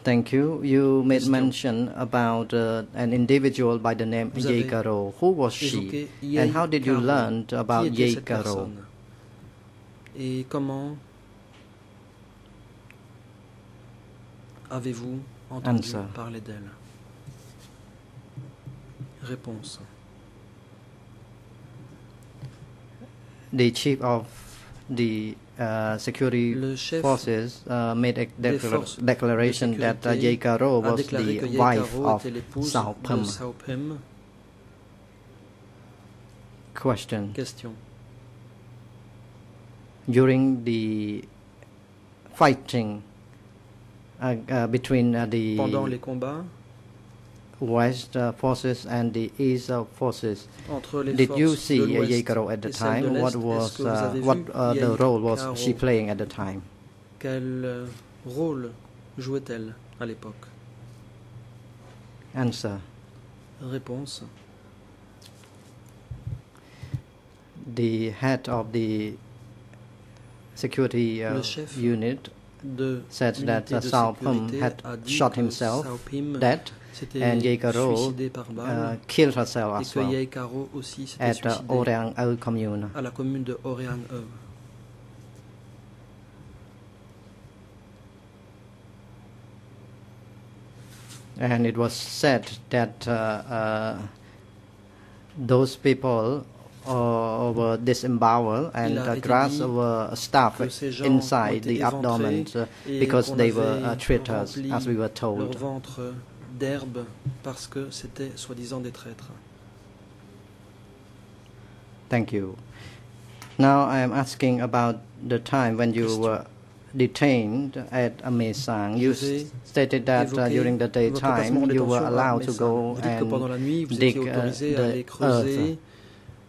Thank you. You made Question. mention about uh, an individual by the name Vous avez Yeikaro. Who was she? Évoqué And how did you Yeikaro. learn about Qui était cette Yeikaro? personne? Et comment avez-vous entendu Answer. parler d'elle? Réponse. The chief of the uh, security Le chef forces uh, made a decla- declaration that uh, a was the wife of Sao de Pem. Sao Pem. Question. Question. During the fighting uh, uh, between uh, the Pendant les combats West uh, forces and the East uh, forces, did you see uh, l'Ouest at the et celles de time? What was uh, what uh, the role was she playing at the time? Quel euh, rôle jouait-elle à l'époque Answer. Réponse. The head of the security uh, Le chef unit de said that l'unité uh, de Sao Pem sécurité had a dit shot que himself Sao Pem dead s'était and Yeikaro suicidé par uh, balle killed herself et as que well Yeikaro aussi s'était at uh, suicidé Oreang Au commune. à la commune de Oreang-e. And it was said that uh, uh, those people uh, were disemboweled and Il a uh, été grass dit were stuffed que ces gens inside ont été the abdomen éventrés uh, et because qu'on they were avait uh, traitors, rempli as we were leur told. ventre d'herbe parce que c'était soi-disant des traîtres. Thank you. Now I am asking about the time when you Question. were detained at Amesang. You Je vais s- stated that uh, évoquer during the votre placement en daytime you were détention à allowed to Messang. go Vous dites que pendant and la nuit, vous dig, étiez uh, autorisé à the aller creuser earth.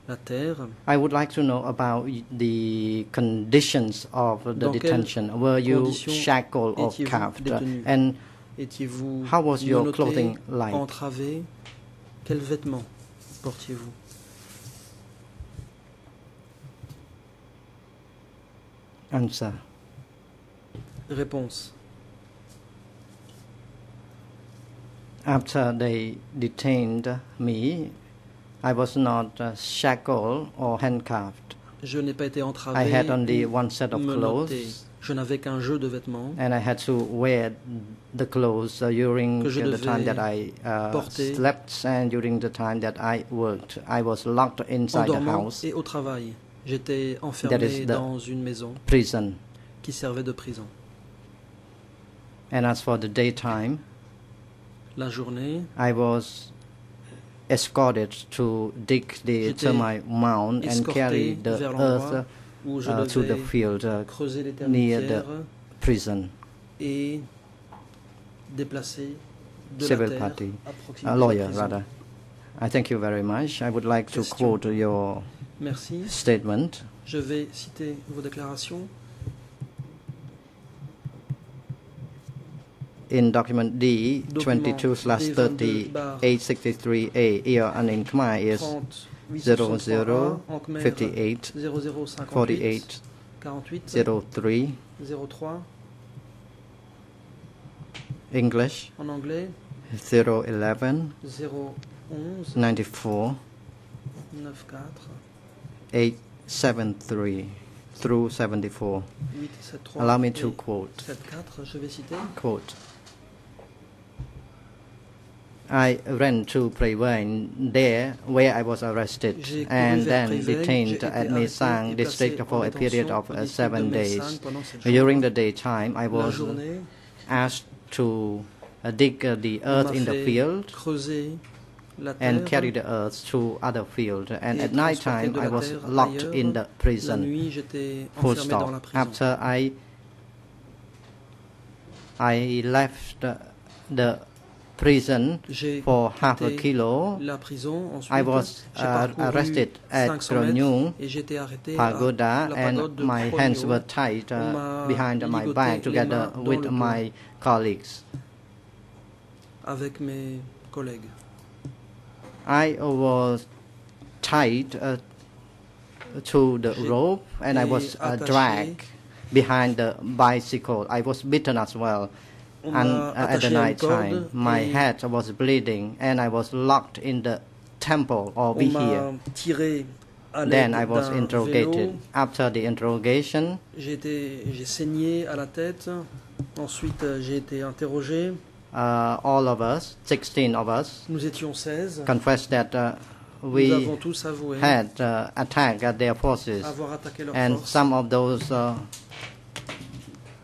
La terre. I would like to know about the conditions of the Dans detention. Were you shackled or cuffed? détenu? And How was your clothing like? entravé Quels vêtements portiez-vous answer. Réponse. After they detained me, I was not uh, shackled or handcuffed. Je n'ai pas été entravé. I had only one set of clothes, Je n'avais qu'un jeu de vêtements and I had to wear the clothes uh, during Que je the time that I uh, porter. slept and during the time that I worked. I was locked inside the house, et au travail. J'étais enfermé dans une maison prison. qui servait de prison. And as for the daytime, La journée, I was escorted to dig the termite mound and carry the earth l'endroit où je uh, to the field uh, creuser les terres near the prison. Civil party. A lawyer, rather. I thank you very much. I would like to quote your Merci. statement. Je vais citer vos déclarations. In document D, 22 slash 30, 863A, here and in Khmer is 30 00 58 0058 48 48 03 03. English. En 011. 011. 94. 94. 873 through 74. Allow me to quote. 74, je vais citer. Quote. I ran to Prevain there where I was arrested and then detained at Mesang district for a period of uh, seven days. During the daytime, I was asked to uh, dig uh, the earth in the field and carry the earth to other field. And at night time, I was locked in the prison. Full stop. After I I left the prison for half a kilo. I was uh, arrested at Gronyung Pagoda and my hands were tied uh, behind my back together with my colleagues. Avec mes collègues. I was tied uh, to the rope and I was uh, dragged behind the bicycle. I was beaten as well. And uh, at the night time, my head was bleeding and I was locked in the temple over here. Then I was interrogated. After the interrogation, j'ai saigné à la tête. Ensuite, j'ai été interrogé. Uh, all of us, 16 of us, nous étions 16, confessed that uh, we had uh, attacked their forces, and forces. some of those uh,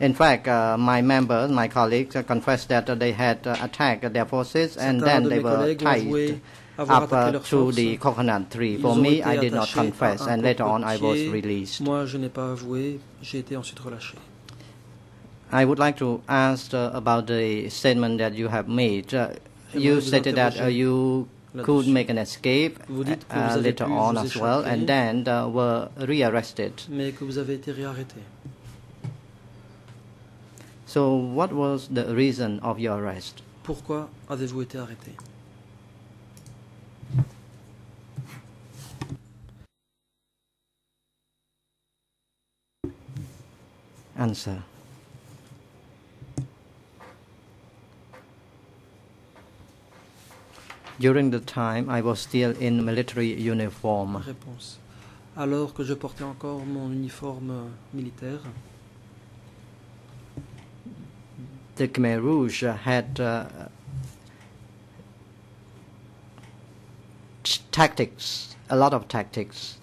in fact, uh, my members, my colleagues, uh, confessed that uh, they had attacked their forces and then they were tied up uh, to the coconut tree. For me, I did not confess, and later on, I was released. Moi, je n'ai pas avoué. J'ai été ensuite relâché. I would like to ask uh, about the statement that you have made. Uh, you stated that you could make an escape later on as well, and then were rearrested. Mais que vous avez été réarrêté. So, what was the reason of your arrest? Pourquoi avez-vous été arrêté? Answer. During the time I was still in military uniform. Réponse. Alors que je portais encore mon uniforme militaire. The Khmer Rouge had uh, tactics, a lot of tactics.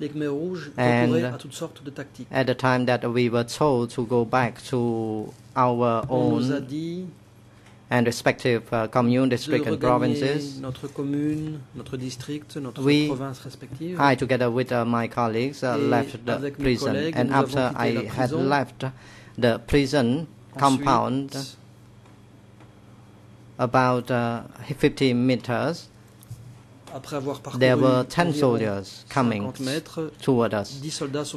Les Khmer Rouges à toutes sortes de tactiques. At the time that we were told to go back to our own and respective uh, commune, district, and provinces. Notre commune, notre district, notre we, province respective. I, together with uh, my colleagues, uh, left the prison, and after I had left the prison, compound about uh, 50 meters. there were 10 soldiers coming mètres, toward us,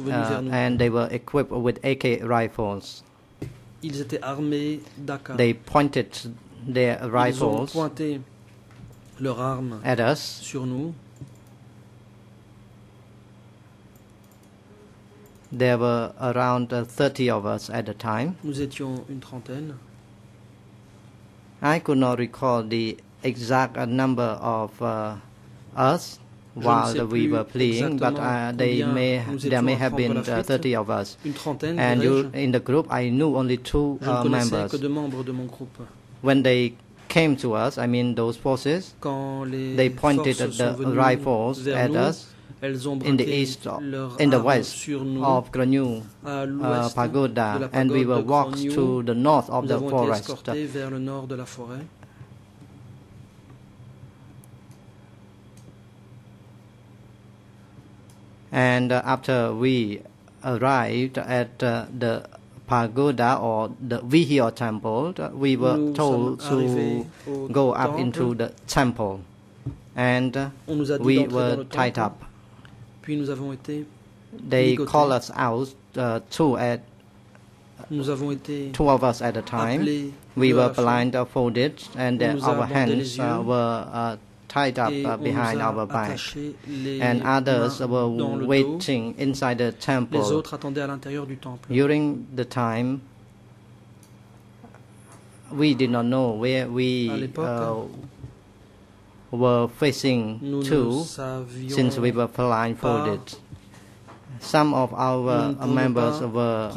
uh, and they were equipped with AK rifles. Ils étaient armés They pointed their rifles at us. sur nous. There were around uh, 30 of us at the time. Nous étions une trentaine. I could not recall the exact uh, number of uh, us while we were playing, but uh, they may there may have been uh, 30 of us. and you, in the group, I knew only two uh, members. When they came to us, I mean those forces, they pointed the rifles at us in the east, in the west of Granu uh, Pagoda, and we were walked to the north of the forest. And uh, after we arrived at uh, the pagoda or the Vihio temple, we were told to go up into the temple. And uh, we were tied up. Puis nous avons été They call us out, uh, two at nous avons été two of us at a time. We were blindfolded, and uh, our hands uh, were uh, tied up uh, behind our back, and others were waiting inside the temple. Les autres attendaient à l'intérieur du temple. During the time, we did not know where we were facing too, since we were blindfolded. Some of our members were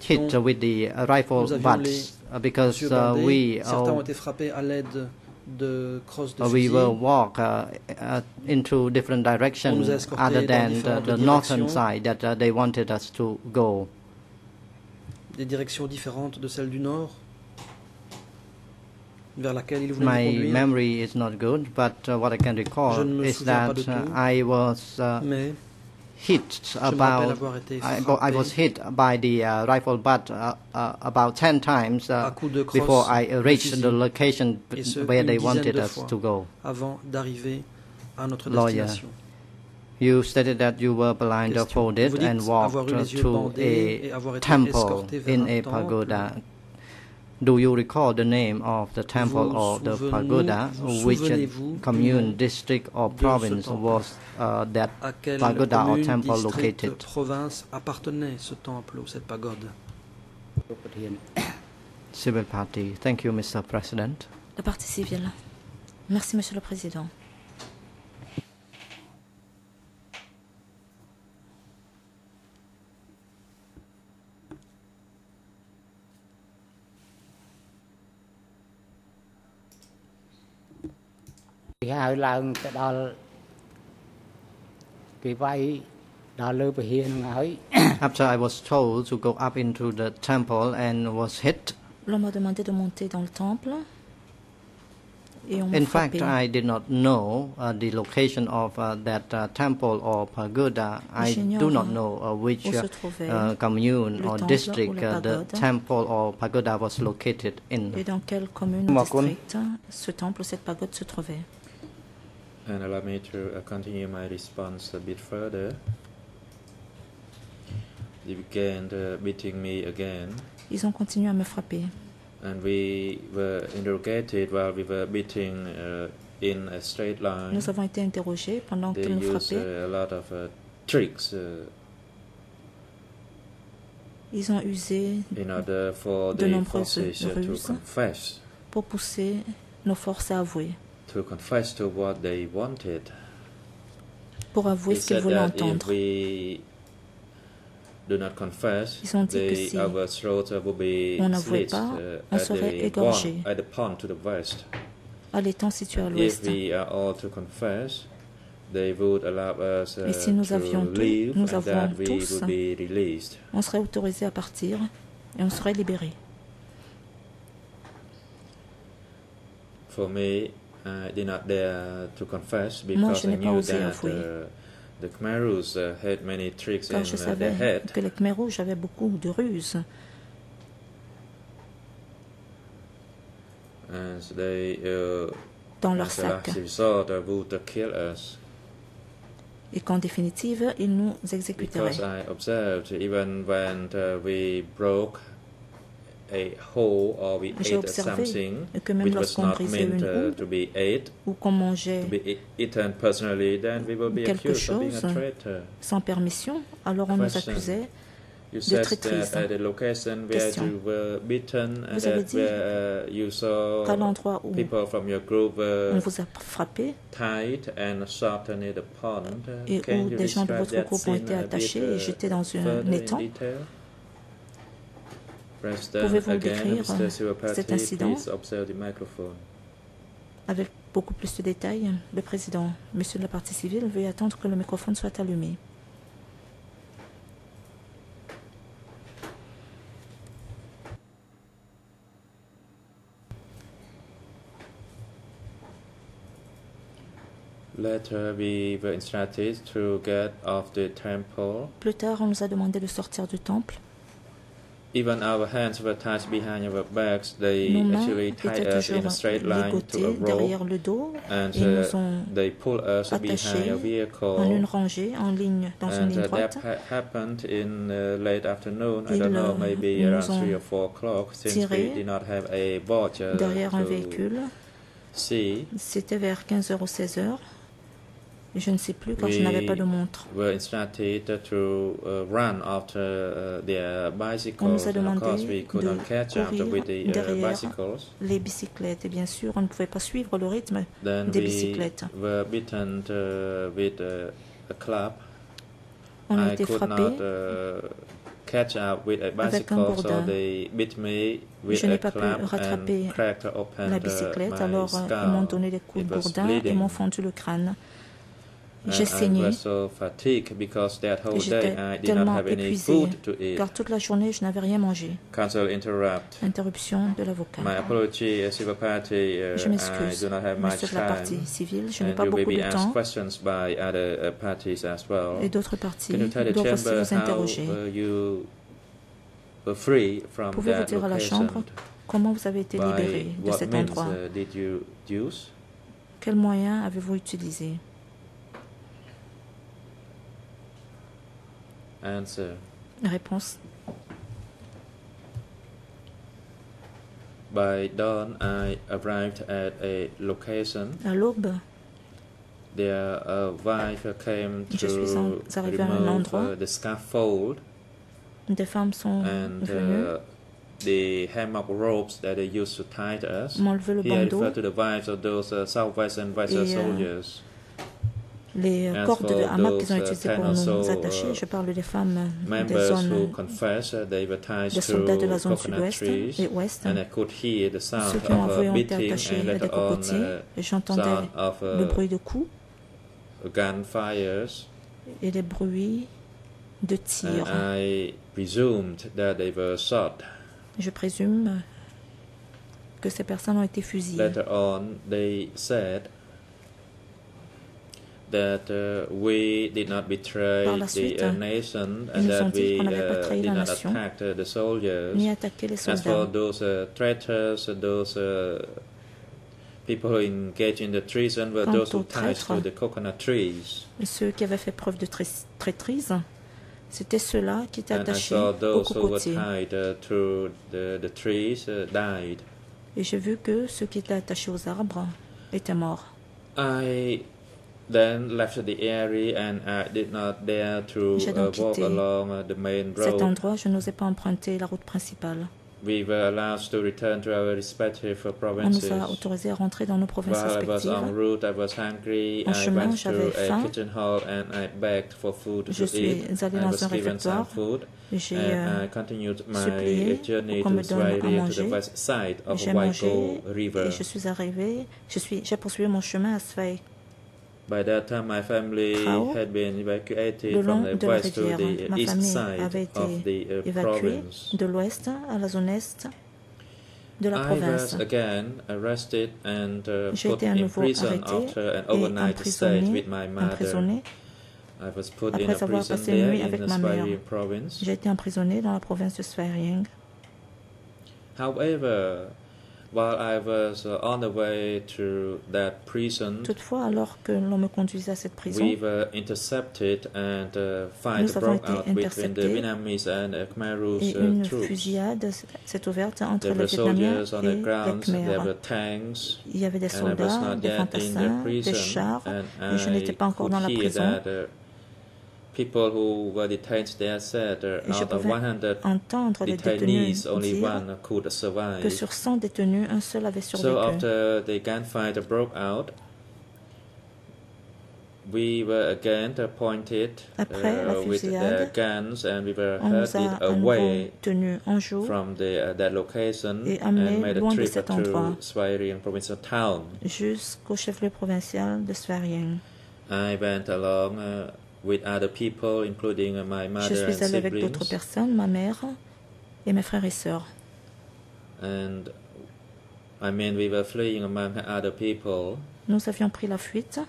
hit with the rifle butts because uh, we uh, we will walk uh, uh, into different directions other than the, the northern side that uh, they wanted us to go. Des directions différentes de celles du nord vers laquelle ils voulaient My memory is not good, but uh, what I can recall is that uh, I was hit about I, I, was hit by the uh, rifle butt uh, uh, about 10 times uh, before I reached the location where they wanted us to go. Avant d'arriver à notre Lawyer, you stated that you were blindfolded and walked to a temple in a pagoda. Do you recall the name of the temple or the pagoda, which commune, district, or province was uh, that pagoda or temple located? province appartenait ce temple ou cette pagode? Civil Party. Thank you, Mr. President. La partie civile. Merci, Monsieur le Président. After I was told to go up into the temple and was hit. L'on m'a demandé de monter dans le temple. In fact, I did not know uh, the location of uh, that uh, temple or pagoda. I do not know uh, which uh, uh, commune or district the temple or pagoda was located in. Et dans quelle commune district ce temple ou cette pagode se trouvait? And allow me to uh, continue my response a bit further. They began uh, beating me again. Ils ont continué à me frapper. And we were interrogated while we were beating uh, in a straight line. Nous avons été interrogés pendant qu'ils nous frappaient. Uh, a lot of uh, tricks. Uh, Ils ont usé in order for de nombreuses ruses to confess. pour pousser nos forces à avouer. To confess to what they wanted. Pour avouer ce qu'ils voulaient entendre. do not confess, Ils ont dit que si our throats will be on n'avouait pas, uh, on serait égorgé at the pond to the west. à l'étang situé à l'ouest. If we are all to confess, they would allow us, uh, Et si nous avions to leave nous and avons that we tous, would be released. on serait autorisé à partir et on serait libéré. For me, I did not dare to confess because I knew that uh, the Khmer Rouge uh, had many tricks Car je uh, savais que les Khmer Rouges avaient beaucoup de ruses. And they, uh, dans leur sac. last resort, uh, would kill us. Et qu'en définitive, ils nous exécuteraient. J'ai ate something que même which was not meant uh, ou qu'on mangeait to be eaten personally, then we will be quelque accused of being chose a traitor. sans permission, alors on nous accusait You de said traîtrise. that at the location where Question. you were beaten and Vous avez dit uh, you saw qu'à l'endroit où people from your group were on vous a frappé et Can où des gens de votre groupe ont été attachés et uh, j'étais dans un étang? Pouvez-vous décrire. Sivapati, cet incident? avec beaucoup plus de détails Le président, monsieur de la partie civile, veuillez attendre que le microphone soit allumé. Later, we were instructed to get off the temple. Plus tard, on nous a demandé de sortir du temple. Even our hands were tied behind our backs. They Nos mains actually tied étaient us in a straight line to a rope, le dos and uh, they pulled us behind a en une vehicle. rangée, en ligne, dans une uh, that droite. ha happened in uh, late afternoon. I Ils, don't know, maybe nous around ont three or four o'clock, since tiré we did not have a watch uh, derrière un C'était vers 15h ou 16h. Je ne sais plus quand je n'avais pas de montre. Were instructed to uh, run after uh, their bicycles. On nous a demandé course, we de catch up courir with the uh, derrière bicycles. les bicyclettes. Et bien sûr, on ne pouvait pas suivre le rythme Then des we bicyclettes. were beaten uh, with a club. On a I été could frappé. not uh, catch up with a Avec un bicycle, so they beat me with Je n'ai a pas pu club rattraper la bicyclette, alors euh, ils m'ont donné des coups de bourdin et m'ont fendu le crâne. Because that whole J'étais tellement have any épuisé, food to eat. car toute la journée je n'avais rien mangé. Interruption de l'avocat. Uh. Uh, Je m'excuse, monsieur de la partie civile, je n'ai pas beaucoup be de temps uh, et d'autres parties doivent aussi vous interroger. Pouvez-vous dire à la chambre comment vous avez été libéré de cet endroit? Quels moyens avez-vous utilisé Answer. Réponse By dawn, I arrived at a location. À l'aube, Their uh, wife came Je suis en- to à un remove endroit. uh, the scaffold des femmes sont and venues uh, the hammock ropes that they used to tie us. m'enlever le Here I bandeau, refer to the wives of those uh, and Vice Et, euh, soldiers. Les As cordes de hamac qu'ils ont those, uh, utilisées pour nous attacher. Je parle des femmes des Members who zones confess uh, they were tied des to soldats de la zone sud-ouest et ouest. and I could hear the sound Ceux qui ont of avoué ont été beating attachés à des cocotiers. uh, Et j'entendais le bruit de coups et les bruits de tirs. Je présume que ces personnes ont été fusillées. Later on, they said that uh, we did not betray Par la the uh, nation ils and nous ont dit qu'on n'avait pas uh, trahi did la not nation, attack uh, the soldiers. ni attaquer les soldats. those uh, traitors, uh, those uh, people who engaged in the treason were Quant those who aux tied to the coconut trees. Ceux qui avaient fait preuve de traîtrise, c'était ceux-là qui étaient attachés aux those who were cocotiers. tied uh, to the, the trees uh, died. Et j'ai vu que ceux qui étaient attachés aux arbres étaient morts. I then left the area and I did not dare to J'ai uh, walk quitté along uh, the main Cet road. endroit, je n'osais pas emprunter la route principale. We were allowed to return to our respective uh, On nous provinces. a autorisés à rentrer dans nos provinces While I was en respectives. route, I was hungry. En I chemin, went to j'avais a faim. kitchen hall and I begged for food Je to suis eat. allé I dans was un given some réfectoire. food J'ai and euh, I continued my journey qu'on to me donne à Swairi to the manger. west side of j'ai Waiko River. et je suis arrivé. Je suis, j'ai poursuivi mon chemin à. By that time, my family had been evacuated le from the de la west to the Ma east famille side avait été of the uh, évacuée province. de l'ouest à la zone est de la I province. was again arrested and uh, J'ai put été à in nouveau prison arrêté after an et overnight stay emprisonné, with my mother. emprisonné. I was put après in a avoir prison passé une there nuit in avec the ma mère. Swairi province. J'ai été emprisonné dans la province de. However, while I was on the way to that prison, Toutefois, alors que l'on me conduisait à cette prison, we were intercepted and uh, fight Nous broke out between the interceptés Vietnamese and Khmerus et une troops. fusillade s'est ouverte entre There les were Vietnamiens et the les Khmers. were tanks, Il y avait des and I was soldats, not des yet in the fantassins, des prison. chars, And et je n'étais pas encore dans la prison. that uh, people who were detained there said out of pouvais 100 entendre les detainees, détenus only one could que survive. sur 100 détenus, un seul avait So survécu. after the gunfight broke out, we were again appointed Après uh, with fusillade, guns and we were herded away from the, uh, that location and made a trip to. Swairian provincial town. jusqu'au chef-lieu provincial de. I went along uh, with other people, including uh, my Je mother and suis allée avec d'autres siblings. personnes, ma mère et mes frères et sœurs. And I mean, we were fleeing among other people. Nous avions pris la fuite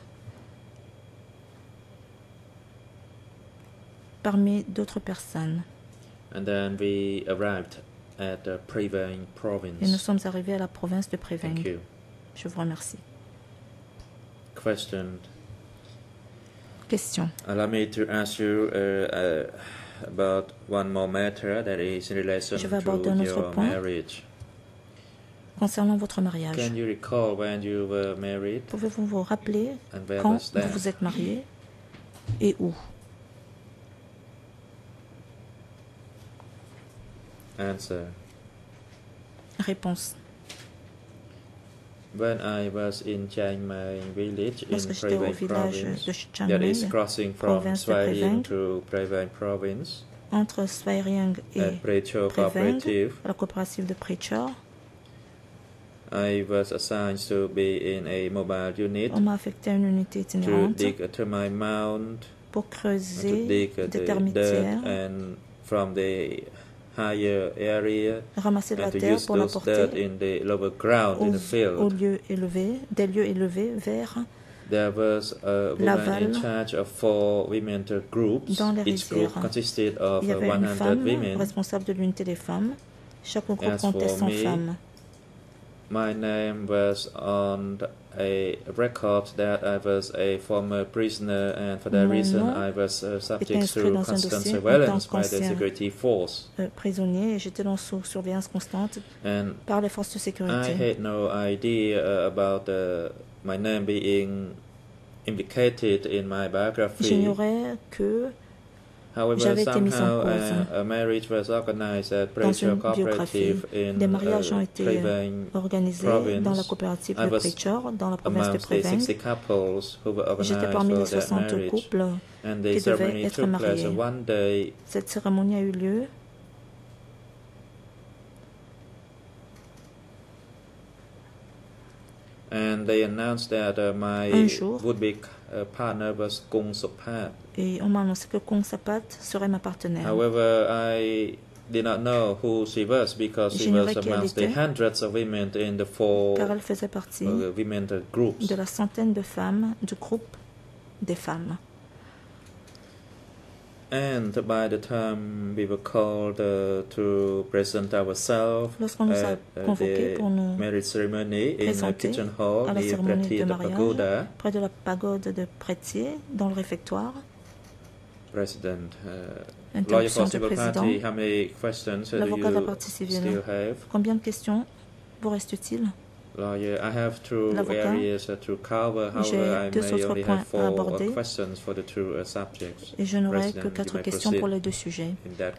parmi d'autres personnes And then we arrived at the Prevang et nous province. sommes arrivés à la province de you. Je vous remercie. Question. Question. Allow me to ask you about one more matter that is in relation Je vais aborder un to autre your point. marriage. concernant votre mariage. Can you recall when you were married? Pouvez-vous vous rappeler quand vous vous êtes marié et où? Answer. Réponse. When I was in Chiang Mai village in Prevang province, that is crossing from Svay to Prevang province, entre Svay et Prevang, la coopérative de Prechor, I was assigned to be in a mobile unit on m'a affecté à une unité itinérante to dig a termite mound, pour creuser to dig des termitières. and from the higher area ramasser de la terre use pour la those porter dirt in the lower ground in the aux, lieux élevés, des lieux élevés vers There was a woman Laval. in charge of four women groups. Dans les Each group consisted of il y uh, avait une 100 femme women. responsable de l'unité des femmes. Chaque groupe comptait for 100 me, femmes. My name was on a record that I was a former prisoner, and for that Mon reason, I was uh, subject to constant surveillance by the security force. Euh, prisonnier et j'étais dans sous surveillance constante And par les forces de I sécurité. had no idea uh, about uh, my name being implicated in my biography. J'ignorais que J'avais été mise en somehow cause. uh, a marriage was organized at dans une Cooperative in Des mariages ont uh, été Prevang, organisés dans la coopérative de Pritchard, dans la province de amongst the Prevang. 60 couples who were J'étais parmi les for that 60 marriage. couples. And qui the ceremony devaient être took place mariés. one day Cette cérémonie a eu lieu and they announced that uh, my Un jour. would-be uh, Kung Sopat. et on m'a annoncé que Kong Sapat serait ma partenaire. However, I did not know who she was because she was amongst the hundreds of women in the four car elle faisait partie women groups. de la centaine de femmes du groupe des femmes. And by the time we were called uh, to present ourselves Lorsqu'on nous a uh, convoqués the pour nous marriage ceremony in a présenter kitchen hall à la near cérémonie de the mariage Pagoda, près de la pagode de dans le réfectoire, President, uh, lawyer interruption for du civil président. party, how many questions uh, do L'avocat de la you partie civile. still have? Combien de questions vous reste-t-il? Lawyer, I have two L'avocat? areas to cover. J'ai However, I deux may autres only points have à four aborder. questions for the two uh, subjects. Et je n'aurai que quatre questions pour les deux sujets.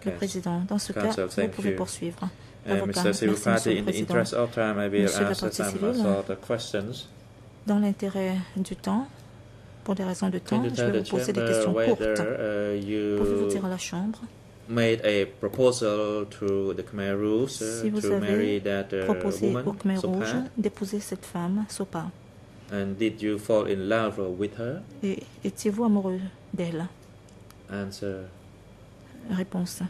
Le président, dans ce cas, vous pouvez poursuivre. Avocat, Mr. Civil merci, Monsieur le Président. Monsieur de la partie civile. Dans l'intérêt du temps, pour des raisons de temps, je vais vous poser des questions courtes. uh, Pouvez-vous dire à la Chambre? Made a proposal to the Khmer Rouge uh, si vous to marry avez that uh, proposé woman, au Khmer Rouge d'épouser cette femme, Sopa And did you fall in love with her? Et étiez-vous amoureux d'elle? Answer. Réponse.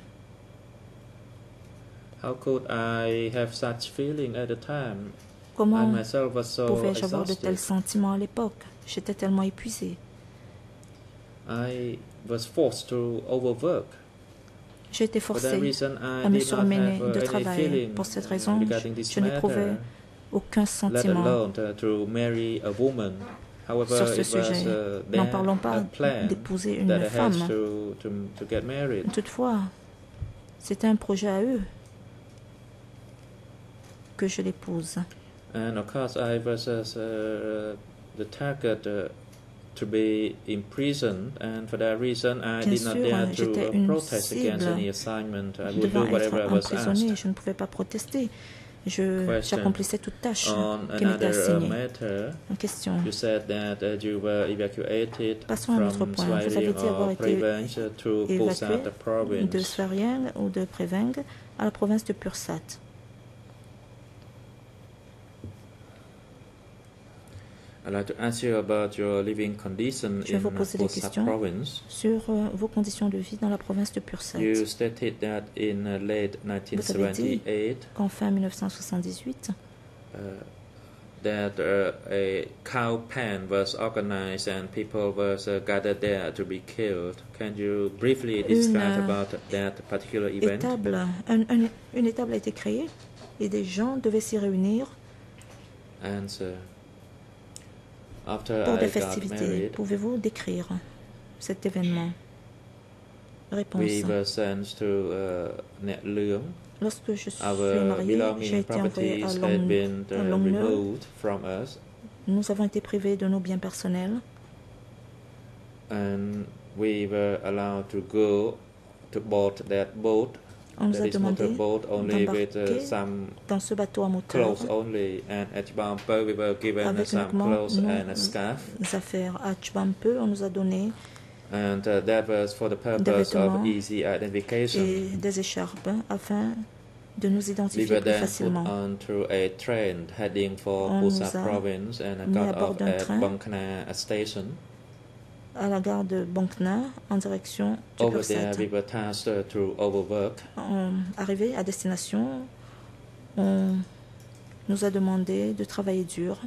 How could I have such feeling at the time? I Comment myself was so pouvais-je avoir de tels sentiments à l'époque? J'étais tellement épuisée. I was forced to overwork. J'ai été For that forcée reason, I à me surmener uh, de any travail. feeling Pour cette uh, raison, je, n'éprouvais aucun sentiment uh, to marry a woman. However, sur ce sujet. N'en parlons pas d'épouser une femme. Toutefois, c'était un projet à eux que je l'épouse. To be imprisoned, and for that reason, I Bien did not dare to j'étais uh, protest against any assignment. I would do whatever I was asked. je ne pouvais pas protester. J'accomplissais toute tâche On qui m'était another uh, assignée. matter, En question. you said that uh, you were evacuated Passons à un autre from point. Vous avez dit avoir été to évacué de province. Swariang ou de Preveng à la province de Pursat. I'd like to ask you about your living condition Je vais in vous poser des questions. province. Sur euh, vos conditions de vie dans la province de Pursat. You stated that in uh, late Vous avez dit 1978 qu'en fin 1978, uh, that uh, a cow pen was organized and people were uh, gathered there to be killed. Can you briefly describe euh, about that particular event? étable, un- un- une étable a été créée et des gens devaient s'y réunir Answer. Pour des festivités. Pouvez-vous décrire cet événement? Réponse. uh, Lorsque je suis our marié, j'ai été envoyé properties à uh, Longneux. us, Nous avons été privés de nos biens personnels and we were allowed to go to board that boat. On nous That a is demandé motorboat only with uh, d'embarquer some dans ce bateau à moteur clothes only. And at Bampo, we were given uh, avec some uniquement clothes and a nos scarf. affaires. À Chbampe, on nous a donné And uh, that was for the purpose of vêtements easy identification. et des écharpes afin de nous We identifier were plus then put facilement. onto a train heading for On nous Pusa a province and I mis à got bord off d'un at train. Bangkna station. À la gare de Bankna en direction du Over there, Pursat. we were tasked to overwork. En- Arrivé à destination, on nous a demandé de travailler dur.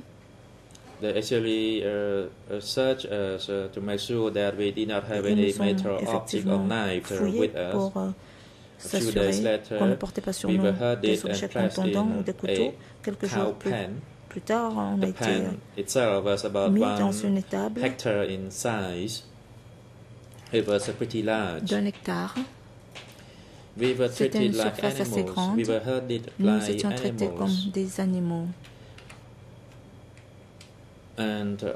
They actually uh, searched us uh, to make sure that we did not have Ils any metal object or knife uh, with us. pour euh, s'assurer later, qu'on ne portait pas sur we nous were headed des and objets placed contondants in ou des couteaux. Quelques Cow jours plus, pen. Plus tard, on a The was about mis one dans une étable hectare in size. It was uh, pretty large. d'un hectare. We were C'était treated une like surface assez animals. grande. We were herded Nous étions traités animals. comme des animaux. And uh,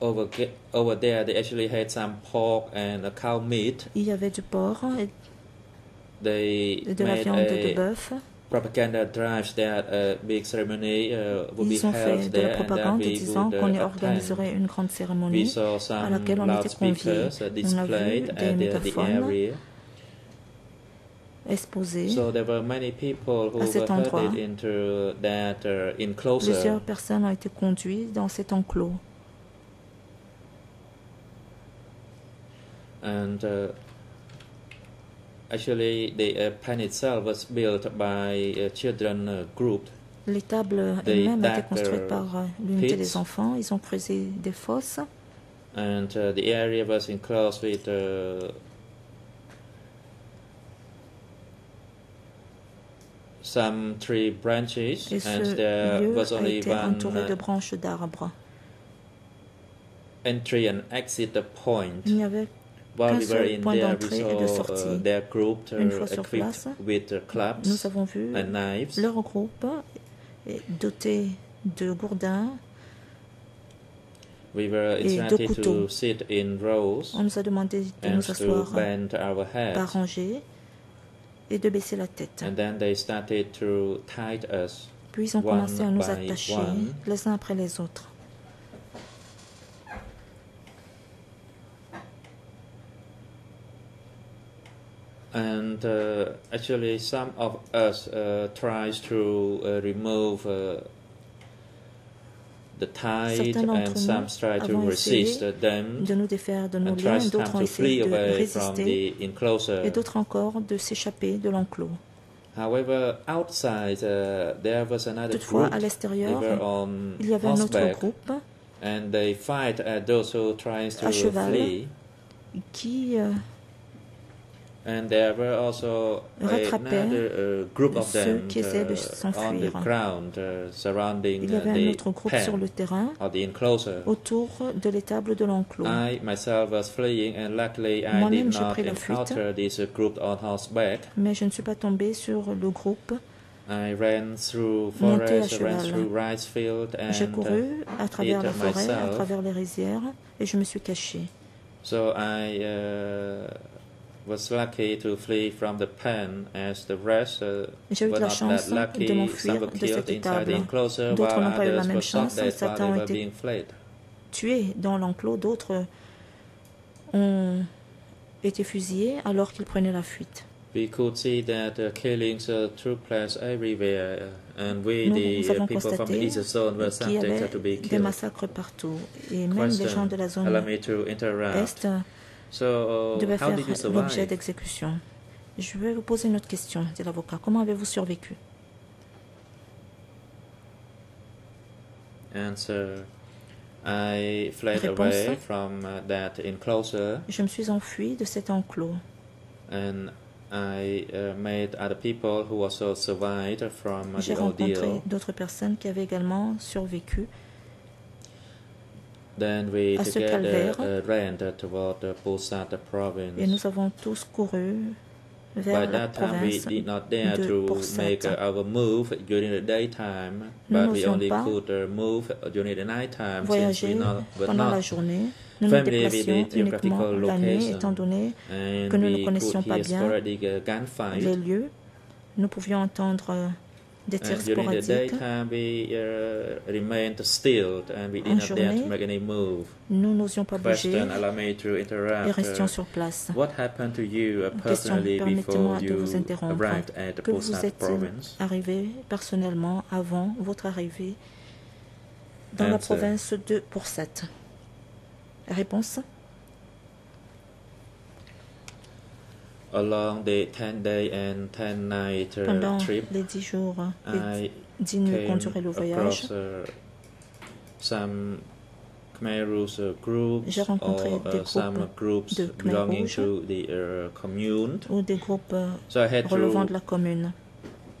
over over there, they actually had some pork and uh, cow meat. Il y avait du porc et They de la viande de a bœuf. Propaganda drive that a big ceremony uh, be Ils ont fait de la propagande disant qu'on y uh, organiserait une grande cérémonie à laquelle on était conviés. uh, On a vu des area. exposés. So there were many people who À cet were endroit. herded into that uh, enclosure. Plusieurs personnes ont été conduites dans cet enclos. And uh, actually, the uh, pen itself was built by a children uh, group. L'étable They elle-même a été dug construite their par euh, l'unité des enfants. Ils ont creusé des fosses. And uh, the area was enclosed with uh, some tree branches, Et and there lieu was a only été one entouré de uh, branches d'arbres. entry and exit point. Il n'y avait While we were in there, we d'entrée et de saw sortie. their group uh, Une fois sur equipped place, with clubs Nous avons vu and knives. leur groupe doté de gourdins. We were et de to couteaux. sit in rows On nous a demandé de and nous asseoir par heads. rangée et de baisser la tête. And then they started to tie us. Puis ils ont commencé à nous attacher one. les uns après les autres. And uh, actually, some of us uh, tries to uh, remove uh, the tide, Certains d'entre and some nous try to resist them, de nous défaire de nos liens, d'autres ont essayé de résister et d'autres encore de s'échapper de l'enclos. However, outside uh, there was another Toutefois, group. à l'extérieur, il y avait un autre groupe and they fight at those who tries to À cheval. flee. qui euh, And there were also rattrapait another uh, group of ceux them qui essayaient de uh, s'enfuir. uh, surrounding il y uh, avait un the autre groupe sur le terrain autour de l'étable de l'enclos. I myself was fleeing, and luckily I Moi-même, j'ai pris la fuite. encounter this uh, group on horseback. Mais je ne suis pas tombée sur le groupe. I ran through Monté à forest, I ran cheval. through rice field, J'ai and couru à travers la forêt, à myself. travers les rizières, et je me suis cachée. so I uh, was lucky to flee from the pen, as the rest uh, J'ai eu were de la chance that lucky. de m'enfuir were de killed cette inside the étable. enclosure, D'autres while n'ont pas eu la others même chance. dead while Certains they ont were été being fled. Tués dans l'enclos, d'autres ont été fusillés alors qu'ils prenaient la fuite. We could see that uh, killings uh, took place everywhere, uh, and we, Nous the uh, people from the constaté east zone, were to be des killed. massacres partout. Et même les gens de la Allow zone me to interrupt. Est You faire l'objet d'exécution. Je vais vous poser une autre question, dit l'avocat. Comment avez-vous survécu? Answer. I fled Réponse. away from uh, that enclosure, Je me suis enfuie de cet enclos and I uh, met other people who also survived from J'ai the rencontré d'autres personnes qui avaient également survécu. Then we à ce together calvaire. uh, ran toward the Pusat province. Et nous avons tous couru vers la province we did not dare de to Porset. make our move during the daytime, Nous but we n'osions only pas could move during the nighttime since we voyager pendant la journée. Nous nous déplacions uniquement la nuit, étant donné que nous ne connaissions pas bien uh, les lieux. Nous pouvions entendre during the daytime, we uh, remained still? And we did En not dare to journée, make any move? Nous n'osions pas bouger Question, allow me to interrupt. et uh, restions sur place. What happened to you uh, Question, personally before you vous interrompre. arrived at the Que vous êtes province? arrivé personnellement avant votre arrivée dans la Answer. province de Porset Réponse Along the 10-day and 10-night uh, Pendant trip, les dix jours et I dix nuits le voyage, across uh, some uh, groups J'ai rencontré or des some groups de Khmer belonging Rouge. to the uh, commune. ou des groupes euh, relevant de la commune.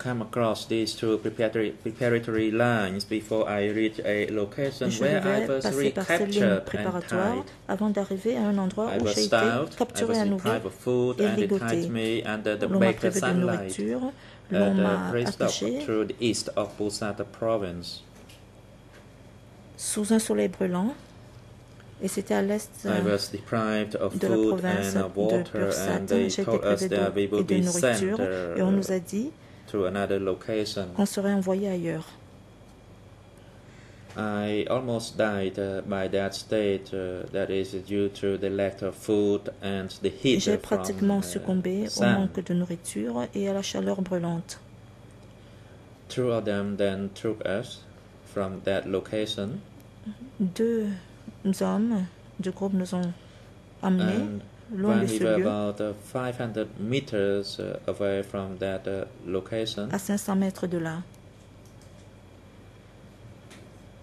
Come across these two preparatory, preparatory lines before I reach a location Je where I was recaptured and préparatoires tied. avant d'arriver à un endroit I où was j'ai été capturé à nouveau deprived of food, et ligoté. me under the L'on m'a privé de nourriture, l'on m'a stop attaché. the east of province. sous un soleil brûlant. Et c'était à l'est I euh, was deprived of de la province de J'ai été privé d'eau et de nourriture. On nous a uh, dit to another location. qu'on serait envoyé ailleurs. I almost died uh, by that state. Uh, that is due to the lack of food and the heat J'ai from pratiquement uh, succombé au manque de nourriture et à la chaleur brûlante. Two of them then took us from that location, Deux hommes du groupe nous ont amenés when we were about uh, 500 meters uh, away from that uh, location, à 500 mètres de là.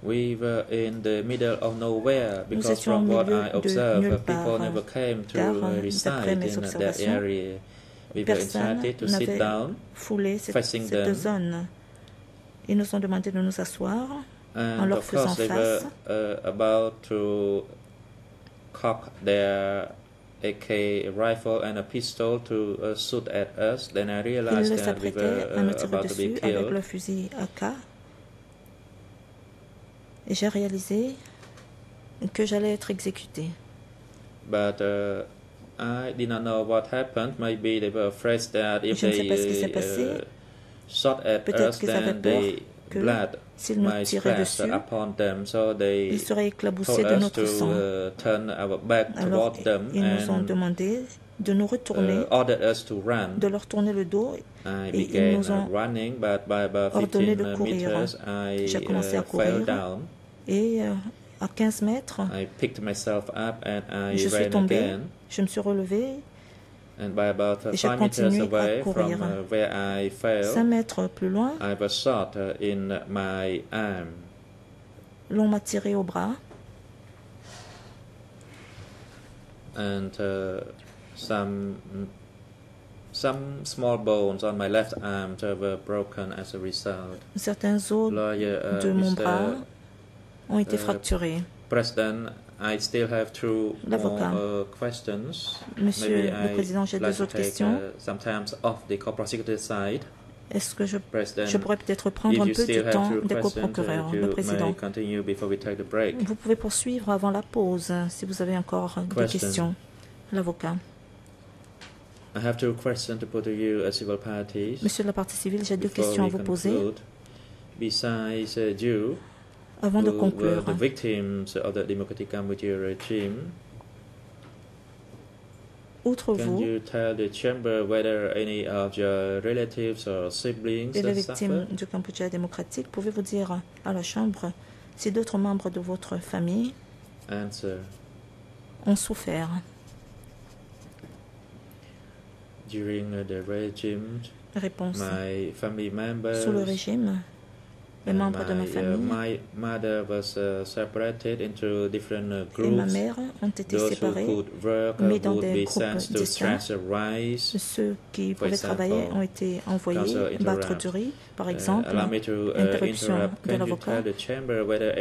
we were in the middle of nowhere Nous because from what milieu I de observed, uh, people never came to uh, reside in that observations, area. We were invited to sit down, cette, Facing cette them. zone. Ils nous ont demandé de nous asseoir. and leur of course faisant they were face. uh, about to cock their AK rifle and a pistol to uh, shoot at us. Then I realized that we were uh, tirer about to be killed. le fusil AK. Et j'ai réalisé que j'allais être exécuté. But uh, I did not know what happened. Maybe they were afraid that if Je ne sais pas ce qui they s'est passé. uh, shot at Peut-être us, qu'ils avaient then peur the que blood S'ils nous tiraient dessus, upon them. So they ils seraient éclaboussés de notre to sang. uh, turn our back Alors, ils nous ont and demandé de nous retourner, uh, run. de leur tourner le dos. I Et ils nous ont uh, running, but by about ordonné 15 de courir. J'ai commencé à courir. down. Et euh, à 15 mètres, I picked myself up and I je suis tombé. again. Je me suis relevé. And by about uh, Et meters continué à away courir. from uh, where I fell, 5 mètres plus loin, I was shot uh, in my arm. l'on m'a tiré au bras. and uh, some some small bones on my left arm were broken as a result. Certains os uh, de mon bras ont été uh, fracturés. President, I still have two more L'avocat. uh, questions. Monsieur Maybe le Président, j'ai like deux autres take, questions. uh, sometimes off the side. Est-ce que je, pourrais peut-être prendre un peu du temps des questions, coprocureurs, uh, le Président? Vous pouvez poursuivre avant la pause si vous avez encore des Question. questions. L'avocat. I have two questions to put to you as civil parties. Monsieur de la partie civile, j'ai deux questions à vous poser. conclude. Besides uh, you, Avant de conclure, the victims of the Democratic Cambodia regime, outre can vous you tell the chamber whether any of your relatives or siblings et les victimes suffered? du Cambodge démocratique, pouvez-vous dire à la Chambre si d'autres membres de votre famille Answer. ont souffert? During the regime, Réponse. my family members Sous le régime, les membres de ma my, uh, famille my mother was uh, separated into different uh, et ma groups. mère ont été Those séparés. work uh, mis dans des groupes distincts. Ceux qui pouvaient travailler example, ont été envoyés battre du riz, par Uh, exemple. uh, interruption interrupt. de l'avocat.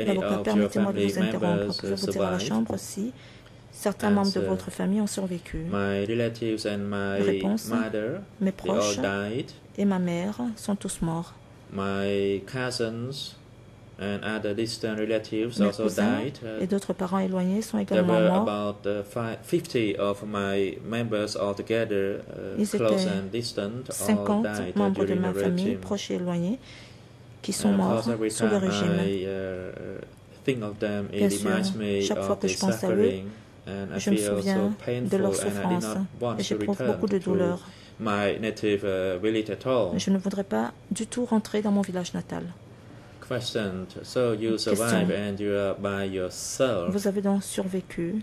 L'avocat, permettez-moi de vous interrompre. uh, Pouvez-vous dire à la? Chambre si Certains membres de votre famille ont survécu. My relatives and my Réponse. mother, Mes proches died. et ma mère sont tous morts. My cousins and other distant relatives Mes also cousins died. Uh, et d'autres parents éloignés sont there également were morts. about uh, fi- 50 of my members altogether, uh, Ils close étaient and distant, all 50 died uh, membres de during ma the famille, regime. proches et éloignés, qui sont And of morts course, every sous le time régime. I uh, think of them, Bien it sûr, reminds me chaque fois of que the je pense à eux, suffering, Je me souviens de leur souffrance et j'éprouve beaucoup de douleur. uh. Je ne voudrais pas du tout rentrer dans mon village natal. Question. Vous avez donc survécu.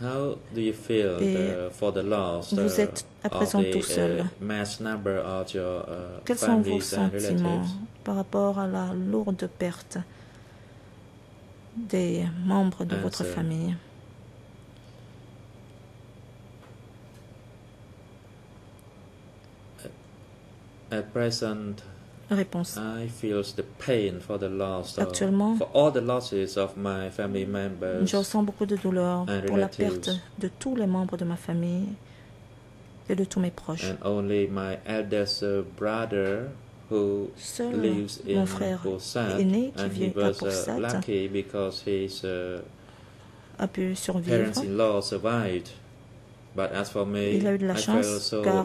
How do you feel Et the, for the loss vous uh, êtes à présent the tout seul. uh, mass number of your uh, Quels sont vos sentiments par rapport à la lourde perte des membres de votre famille? At present, Réponse. I feel the pain for the loss of, Actuellement, for all the losses of my family members. Je ressens beaucoup de douleur and pour la relatives. perte de tous les membres de ma famille et de tous mes proches. and only my eldest uh, brother who Seul lives in mon frère Busan aîné qui and he vit à was uh, lucky because his uh, a pu survivre. parents-in-law survived. But as for il a eu de la chance so car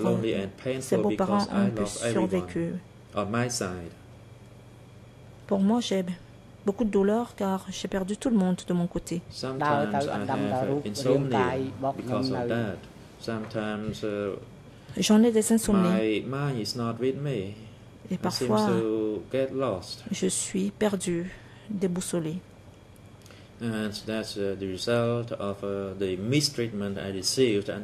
ses beaux-parents ont survécu. On. Pour moi, j'ai beaucoup de douleur car j'ai perdu tout le monde de mon côté. J'en ai des insomnies. Et parfois, je suis perdu, déboussolé.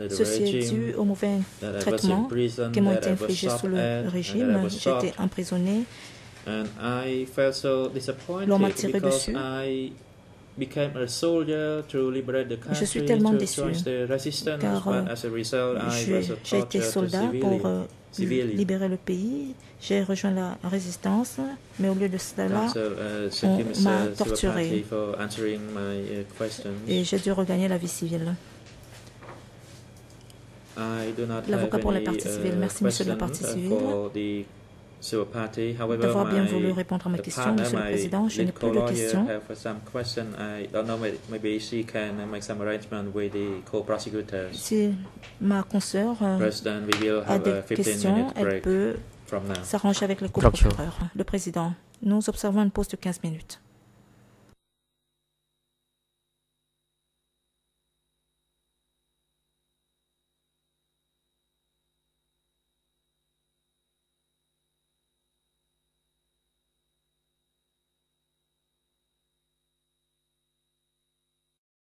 Ceci est dû au mauvais traitement qui m'ont that été I was infligés sous le régime? was J'ai été shot. emprisonné. And I felt so disappointed L'on m'a tiré because dessus. I became a soldier to liberate the country, Je suis tellement to déçu, join the resistance, car, but euh, as a result, I J'ai été soldat pour euh, civilly. libérer le pays. J'ai rejoint la résistance, mais au lieu de cela, uh, thank you, on m'a torturé. Sivapati, for answering my uh, et j'ai dû regagner la vie civile. L'avocat pour la partie civile. uh, Merci, monsieur de la questions, partie uh, civile. D'avoir bien voulu répondre à ma question, monsieur le président. Je n'ai plus de questions. have some question. I don't know, maybe- maybe she can uh, make some arrangement with the co-prosecutors. Si ma consoeur euh, President, we will a des a 15 questions, elle break peut s'arranger avec le co-procureur. Le président, nous observons une pause de 15 minutes.